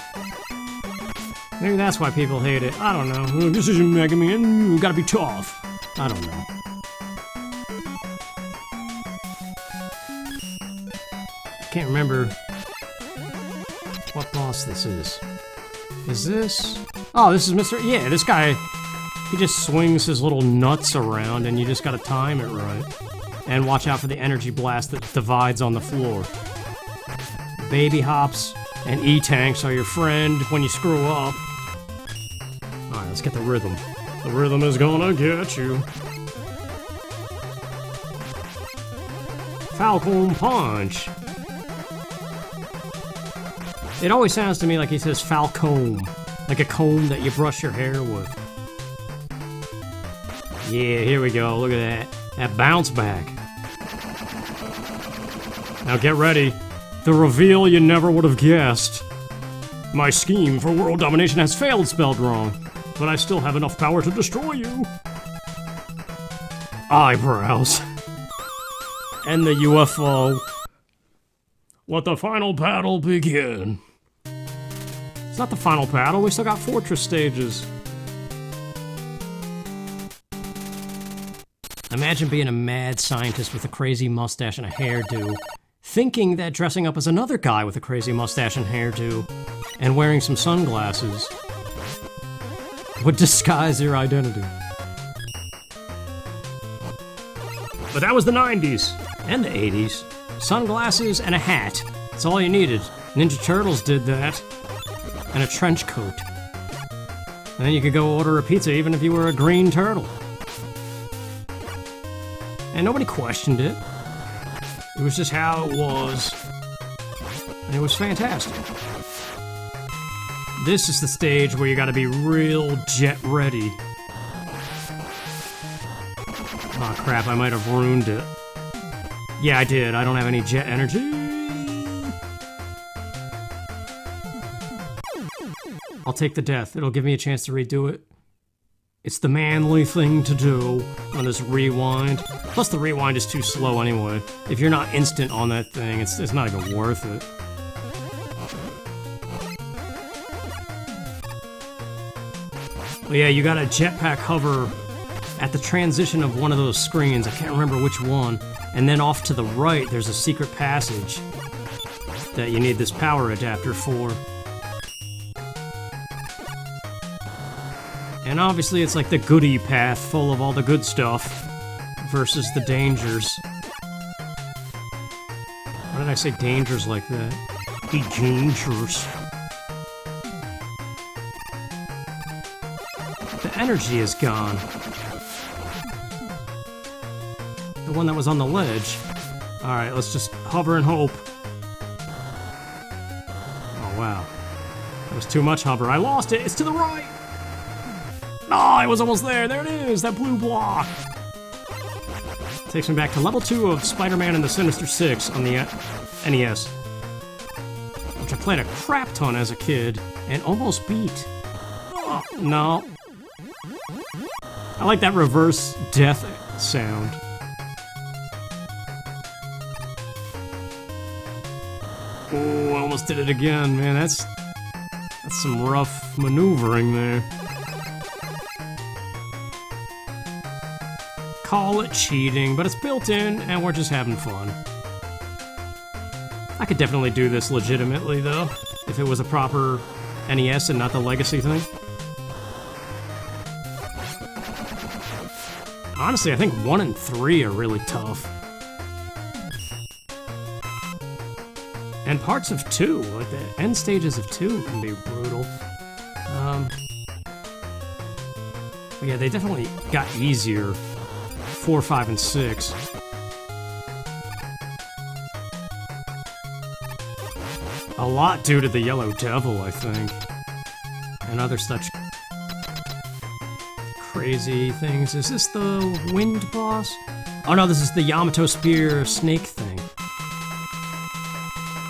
Maybe that's why people hate it. I don't know. This isn't Mega Man. You gotta be tough. I don't know. I can't remember what boss this is. Is this? Oh, this is Mr. Yeah, this guy, he just swings his little nuts around and you just gotta time it right. And watch out for the energy blast that divides on the floor. Baby hops and E-tanks are your friend when you screw up. Alright, let's get the rhythm. The rhythm is gonna get you. Falcon Punch. It always sounds to me like he says Falcon, like a comb that you brush your hair with. Yeah, here we go. Look at that. That bounce back. Now get ready. The reveal you never would have guessed. My scheme for world domination has failed spelled wrong, but I still have enough power to destroy you. Eyebrows. and the UFO. Let the final battle begin. It's not the final battle, we still got fortress stages. Imagine being a mad scientist with a crazy mustache and a hairdo thinking that dressing up as another guy with a crazy mustache and hairdo and wearing some sunglasses would [LAUGHS] disguise your identity. But that was the 90s and the 80s. Sunglasses and a hat. That's all you needed. Ninja Turtles did that. And a trench coat. And then you could go order a pizza even if you were a green turtle. And nobody questioned it. It was just how it was. And it was fantastic. This is the stage where you gotta be real jet ready. oh, crap, I might have ruined it. Yeah, I did. I don't have any jet energy. I'll take the death. It'll give me a chance to redo it. It's the manly thing to do on this rewind. Plus the rewind is too slow anyway. If you're not instant on that thing, it's, it's not even worth it. But yeah, you got a jetpack hover at the transition of one of those screens. I can't remember which one. And then off to the right, there's a secret passage that you need this power adapter for. And obviously it's like the goody path full of all the good stuff versus the dangers. Why did I say dangers like that? The dangers. The energy is gone. The one that was on the ledge. Alright, let's just hover and hope. Oh, wow. That was too much hover. I lost it! It's to the right! Oh, I was almost there. There it is, that blue block. Takes me back to level 2 of Spider-Man and the Sinister Six on the uh, NES. Which I played a crap ton as a kid and almost beat. Oh, no. I like that reverse death sound. Oh, I almost did it again, man. That's that's some rough maneuvering there. Call it cheating, but it's built in and we're just having fun. I could definitely do this legitimately, though, if it was a proper NES and not the Legacy thing. Honestly, I think 1 and 3 are really tough. And parts of 2, like the end stages of 2 can be brutal. Um, yeah, they definitely got easier 4, 5, and 6. A lot due to the Yellow Devil, I think. And other such crazy things. Is this the Wind Boss? Oh no, this is the Yamato Spear Snake thing.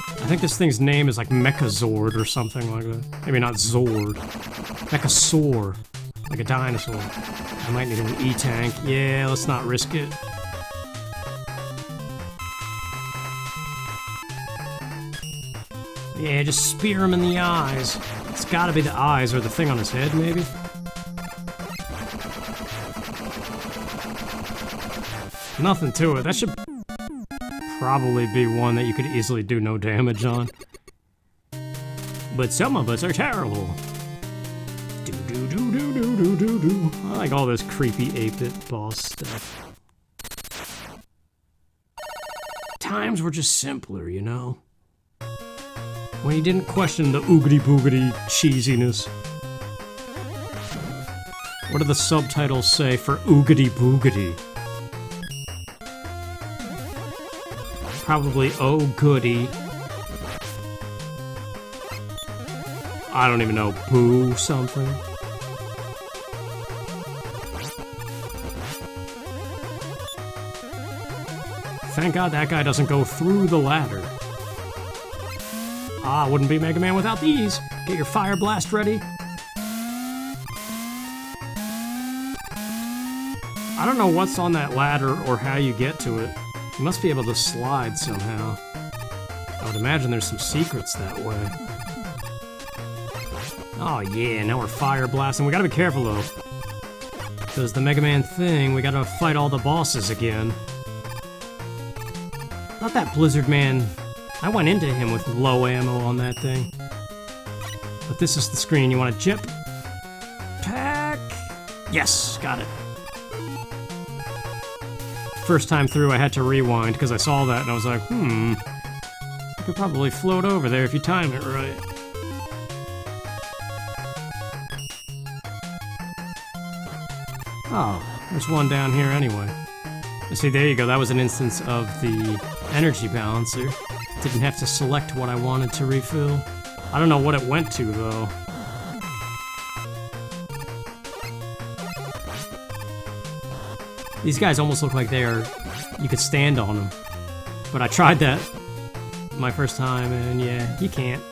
I think this thing's name is like Mechazord or something like that. Maybe not Zord. Mechasaur. Like a dinosaur. I might need an E-tank. Yeah, let's not risk it. Yeah, just spear him in the eyes. It's gotta be the eyes or the thing on his head, maybe? Nothing to it. That should probably be one that you could easily do no damage on. But some of us are terrible do do do do do do do. Like all this creepy 8-bit boss stuff. Times were just simpler, you know? When you didn't question the oogity boogity cheesiness. What do the subtitles say for oogity boogity? Probably oh goody. I don't even know, boo something. Thank God that guy doesn't go through the ladder. Ah, wouldn't be Mega Man without these. Get your Fire Blast ready. I don't know what's on that ladder or how you get to it. You must be able to slide somehow. I would imagine there's some secrets that way. Oh yeah, now we're fire blasting. We gotta be careful though. Because the Mega Man thing, we gotta fight all the bosses again. Not that Blizzard Man. I went into him with low ammo on that thing. But this is the screen. You want to jip? Pack? Yes, got it. First time through, I had to rewind because I saw that and I was like, hmm. You could probably float over there if you time it right. Oh, there's one down here anyway. See, there you go. That was an instance of the energy balancer. Didn't have to select what I wanted to refill. I don't know what it went to, though. These guys almost look like they are... You could stand on them. But I tried that my first time, and yeah, you can't.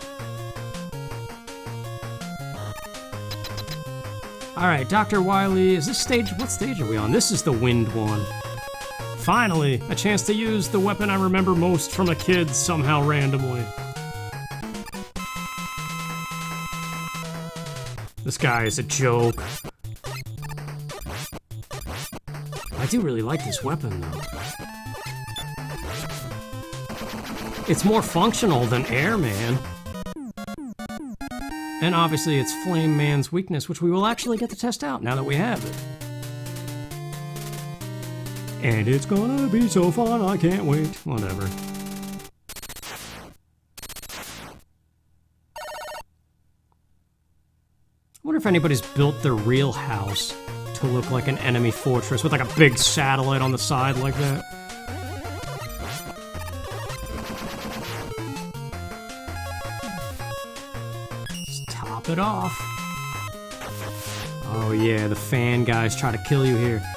Alright, Dr. Wily, is this stage... What stage are we on? This is the wind one. Finally, a chance to use the weapon I remember most from a kid somehow randomly. This guy is a joke. I do really like this weapon, though. It's more functional than Airman. And obviously it's Flame Man's weakness, which we will actually get to test out now that we have it. And it's gonna be so fun, I can't wait. Whatever. I wonder if anybody's built their real house to look like an enemy fortress with like a big satellite on the side like that. top it off. Oh yeah, the fan guys try to kill you here.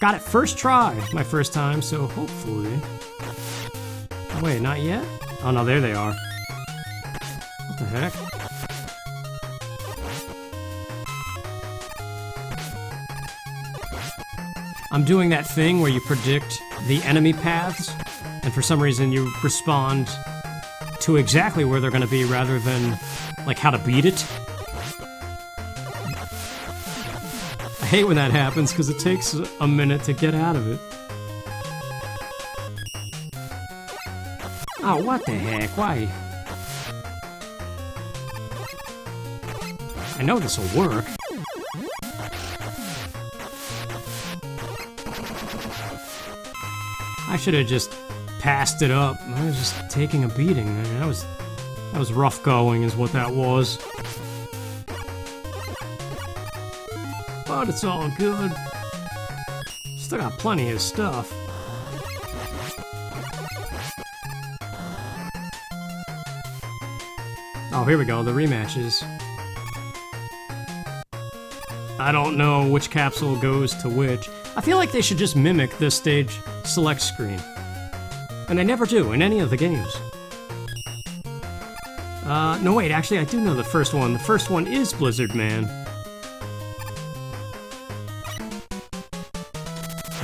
Got it first try, my first time, so hopefully... Oh, wait, not yet? Oh no, there they are. What the heck? I'm doing that thing where you predict the enemy paths, and for some reason you respond to exactly where they're to be rather than like how to beat it. Hate when that happens because it takes a minute to get out of it. Oh, what the heck? Why? I know this will work. I should have just passed it up. I was just taking a beating. I mean, that was that was rough going, is what that was. But it's all good. Still got plenty of stuff. Oh, here we go, the rematches. I don't know which capsule goes to which. I feel like they should just mimic this stage select screen. And they never do in any of the games. Uh, no wait, actually I do know the first one. The first one is Blizzard Man.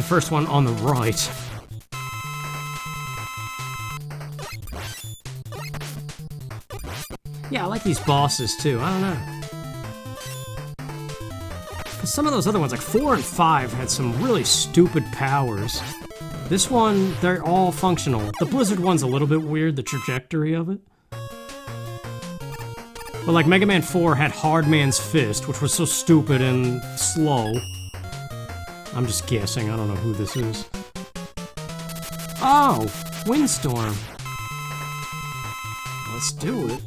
First one on the right. Yeah, I like these bosses too, I don't know. Some of those other ones, like 4 and 5, had some really stupid powers. This one, they're all functional. The Blizzard one's a little bit weird, the trajectory of it. But like Mega Man 4 had Hard Man's Fist, which was so stupid and slow. I'm just guessing, I don't know who this is. Oh! Windstorm! Let's do it.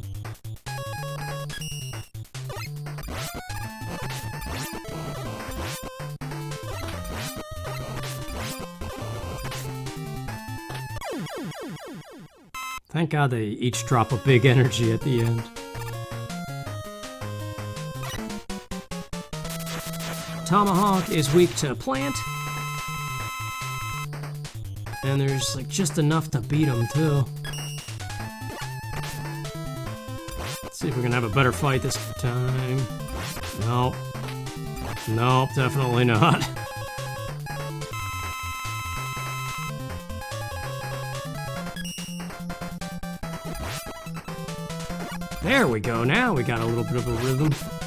Thank God they each drop a big energy at the end. Tomahawk is weak to plant. And there's like just enough to beat him too. Let's see if we can have a better fight this time. No. No, definitely not. [LAUGHS] There we go, now we got a little bit of a rhythm.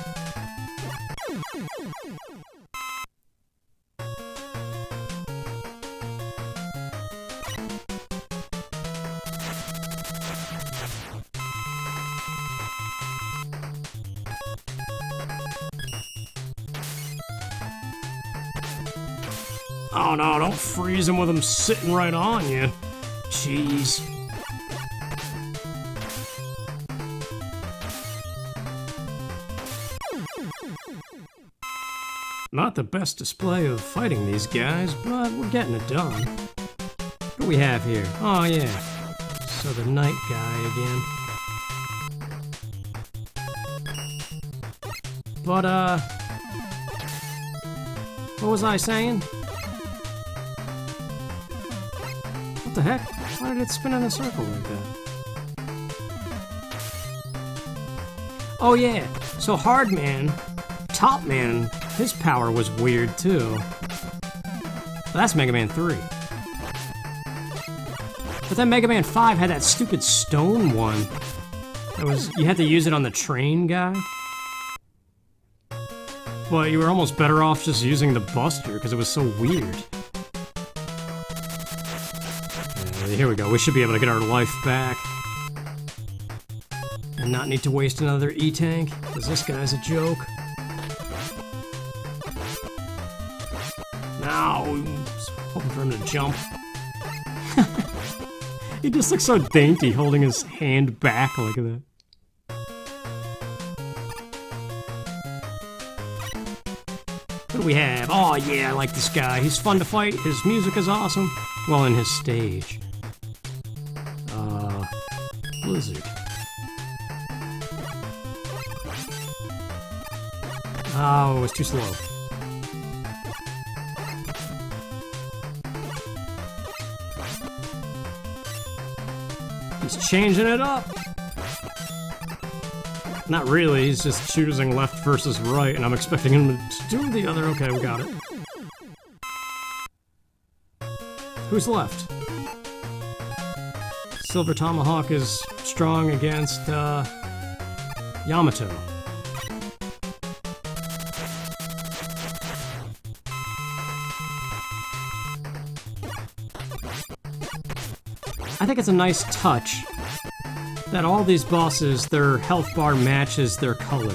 With them sitting right on you. Jeez. Not the best display of fighting these guys, but we're getting it done. What do we have here? Oh yeah. So the knight guy again. But uh... What was I saying? What the heck? Why did it spin in a circle like that? Oh yeah, so Hardman, Top Man, his power was weird too. That's Mega Man 3. But then Mega Man 5 had that stupid stone one. That was you had to use it on the train guy. But you were almost better off just using the Buster because it was so weird. Here we go. We should be able to get our life back. And not need to waste another E-Tank, because this guy's a joke. Now, hoping for him to jump. [LAUGHS] he just looks so dainty holding his hand back like that. What do we have? Oh yeah, I like this guy. He's fun to fight. His music is awesome. Well, in his stage. Blizzard. Oh, it was too slow. He's changing it up. Not really, he's just choosing left versus right, and I'm expecting him to do the other. Okay, we got it. Who's left? Silver Tomahawk is strong against, uh, Yamato. I think it's a nice touch that all these bosses, their health bar matches their color.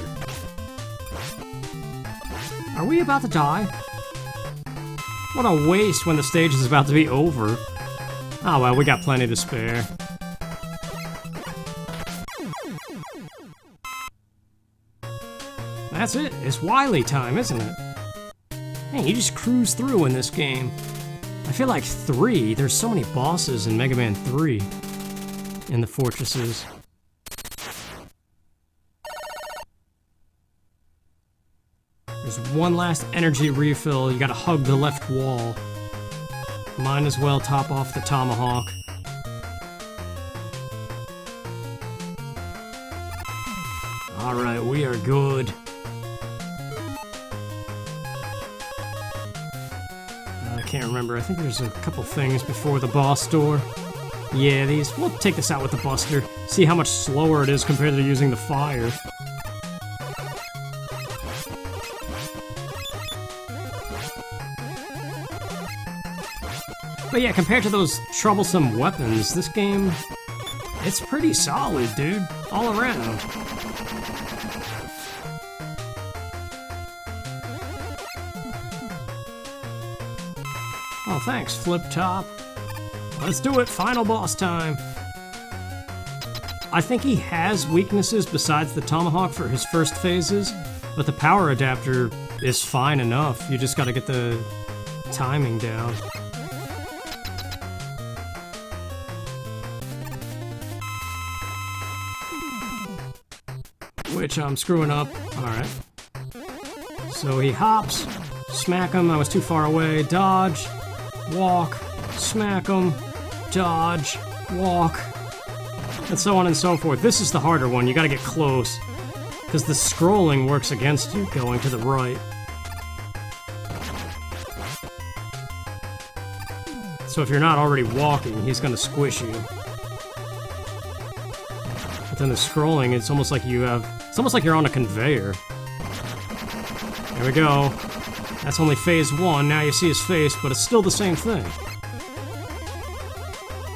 Are we about to die? What a waste when the stage is about to be over. Oh well, we got plenty to spare. That's it. It's Wily time, isn't it? Man, you just cruise through in this game. I feel like 3, there's so many bosses in Mega Man 3 in the fortresses. There's one last energy refill, you gotta hug the left wall. Might as well top off the tomahawk. Alright, we are good. Can't remember. I think there's a couple things before the boss door. Yeah, these. We'll take this out with the Buster. See how much slower it is compared to using the fire. But yeah, compared to those troublesome weapons, this game, it's pretty solid, dude. All around. Thanks, Flip Top. Let's do it, final boss time. I think he has weaknesses besides the Tomahawk for his first phases, but the power adapter is fine enough. You just gotta get the timing down. Which I'm screwing up. Alright. So he hops, smack him, I was too far away, dodge, walk, smack him, dodge, walk, and so on and so forth. This is the harder one, you gotta get close, because the scrolling works against you going to the right. So if you're not already walking, he's gonna squish you. But then the scrolling, it's almost like you have... It's almost like you're on a conveyor. There we go. That's only phase one, now you see his face, but it's still the same thing.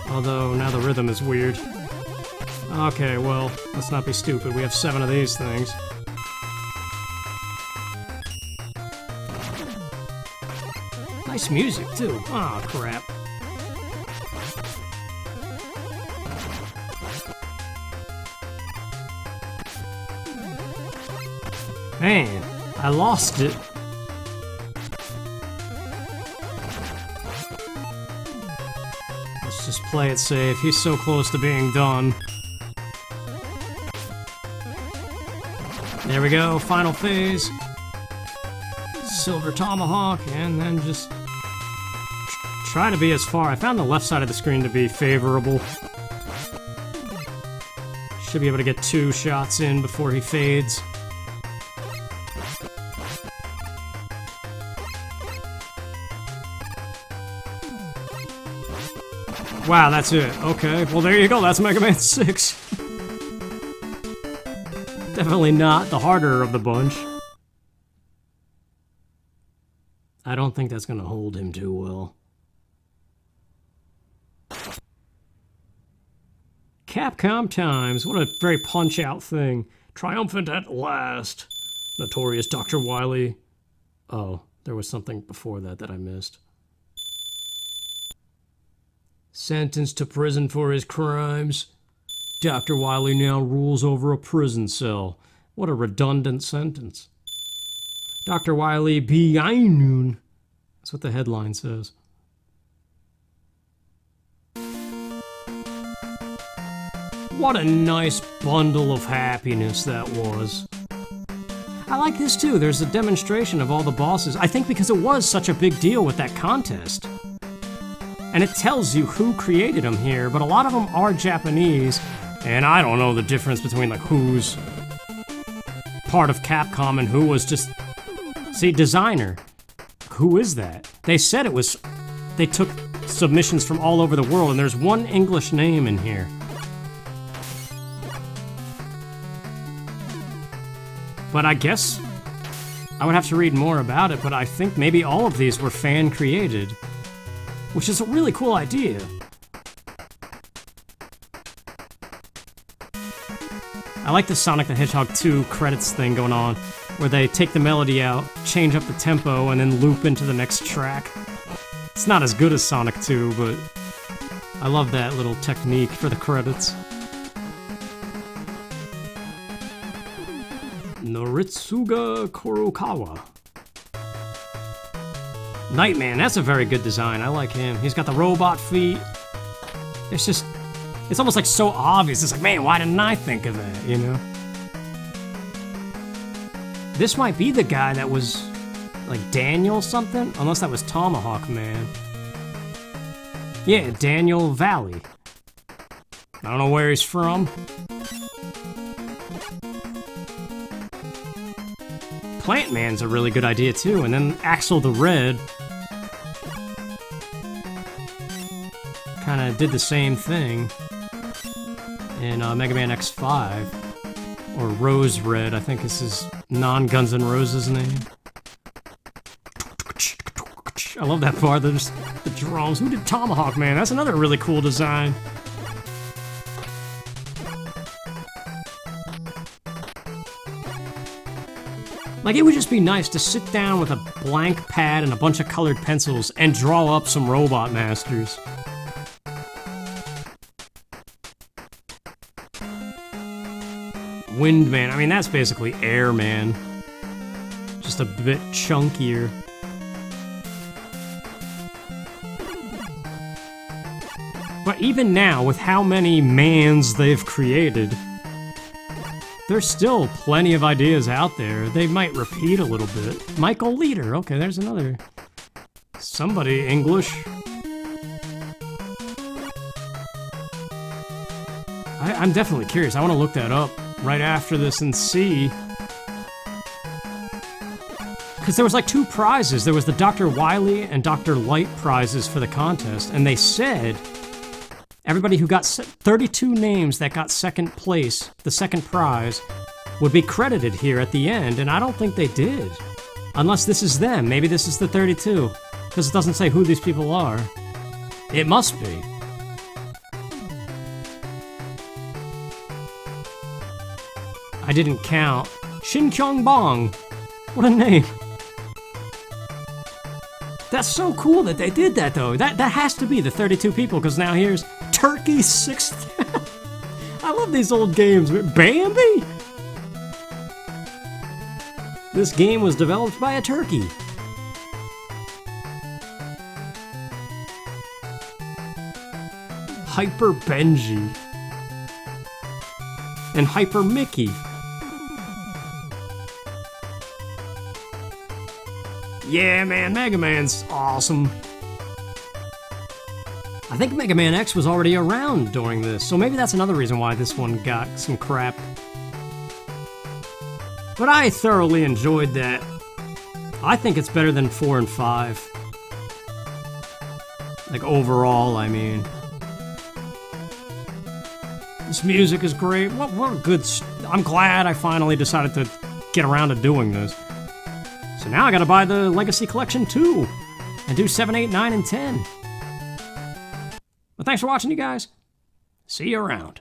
Although, now the rhythm is weird. Okay, well, let's not be stupid. We have seven of these things. Nice music, too. Aw, oh, crap. Man, I lost it. Play it safe. He's so close to being done. There we go, final phase. Silver Tomahawk, and then just Try to be as far. I found the left side of the screen to be favorable. Should be able to get two shots in before he fades. Wow, that's it. Okay, well there you go, that's Mega Man [LAUGHS] 6. Definitely not the harder of the bunch. I don't think that's gonna hold him too well. Capcom Times, what a very punch-out thing. Triumphant at last. Notorious Dr. Wily. Oh, there was something before that that I missed. Sentenced to prison for his crimes. Dr. Wily now rules over a prison cell. What a redundant sentence. Dr. Wily B. Ainun. That's what the headline says. What a nice bundle of happiness that was. I like this too. There's a demonstration of all the bosses. I think because it was such a big deal with that contest. And it tells you who created them here, but a lot of them are Japanese, and I don't know the difference between like who's part of Capcom and who was just see designer. Who is that? They said it was they took submissions from all over the world and there's one English name in here. But I guess I would have to read more about it, but I think maybe all of these were fan created, which is a really cool idea. I like the Sonic the Hedgehog 2 credits thing going on, where they take the melody out, change up the tempo, and then loop into the next track. It's not as good as Sonic 2, but I love that little technique for the credits. Noritsuga Kurokawa. Knight Man, that's a very good design. I like him. He's got the robot feet. It's just it's almost like so obvious. It's like, man, why didn't I think of that, you know? This might be the guy that was like Daniel something, unless that was Tomahawk Man. Yeah, Daniel Valley. I don't know where he's from. Plant Man's a really good idea too, and then Axle the Red kind of did the same thing in uh, Mega Man X5. Or Rose Red, I think this is non-Guns N' Roses name. I love that part, there's the drums. Who did Tomahawk Man? That's another really cool design. Like, it would just be nice to sit down with a blank pad and a bunch of colored pencils and draw up some Robot Masters. Windman. I mean, that's basically Airman. Just a bit chunkier. But even now, with how many mans they've created, there's still plenty of ideas out there. They might repeat a little bit. Michael Leader. Okay, there's another. Somebody English. I, am definitely curious. I want to look that up right after this and see. Because there was like two prizes. There was the Dr. Wily and Dr. Light prizes for the contest, and they said everybody who got 32 names that got second place, the second prize, would be credited here at the end, and I don't think they did. Unless this is them. Maybe this is the 32. Because it doesn't say who these people are. It must be. I didn't count. Shin Kyung Bong. What a name. That's so cool that they did that though. That that has to be the 32 people because now here's Turkey 6. [LAUGHS] I love these old games. Bambi? This game was developed by a turkey. Hyper Benji. And Hyper Mickey. Yeah, man, Mega Man's awesome. I think Mega Man X was already around during this, so maybe that's another reason why this one got some crap. But I thoroughly enjoyed that. I think it's better than 4 and 5. Like, overall, I mean. This music is great. What, what a good... I'm glad I finally decided to get around to doing this. So now I gotta buy the Legacy Collection too, and do 7, 8, 9, and 10. But thanks for watching, you guys. See you around.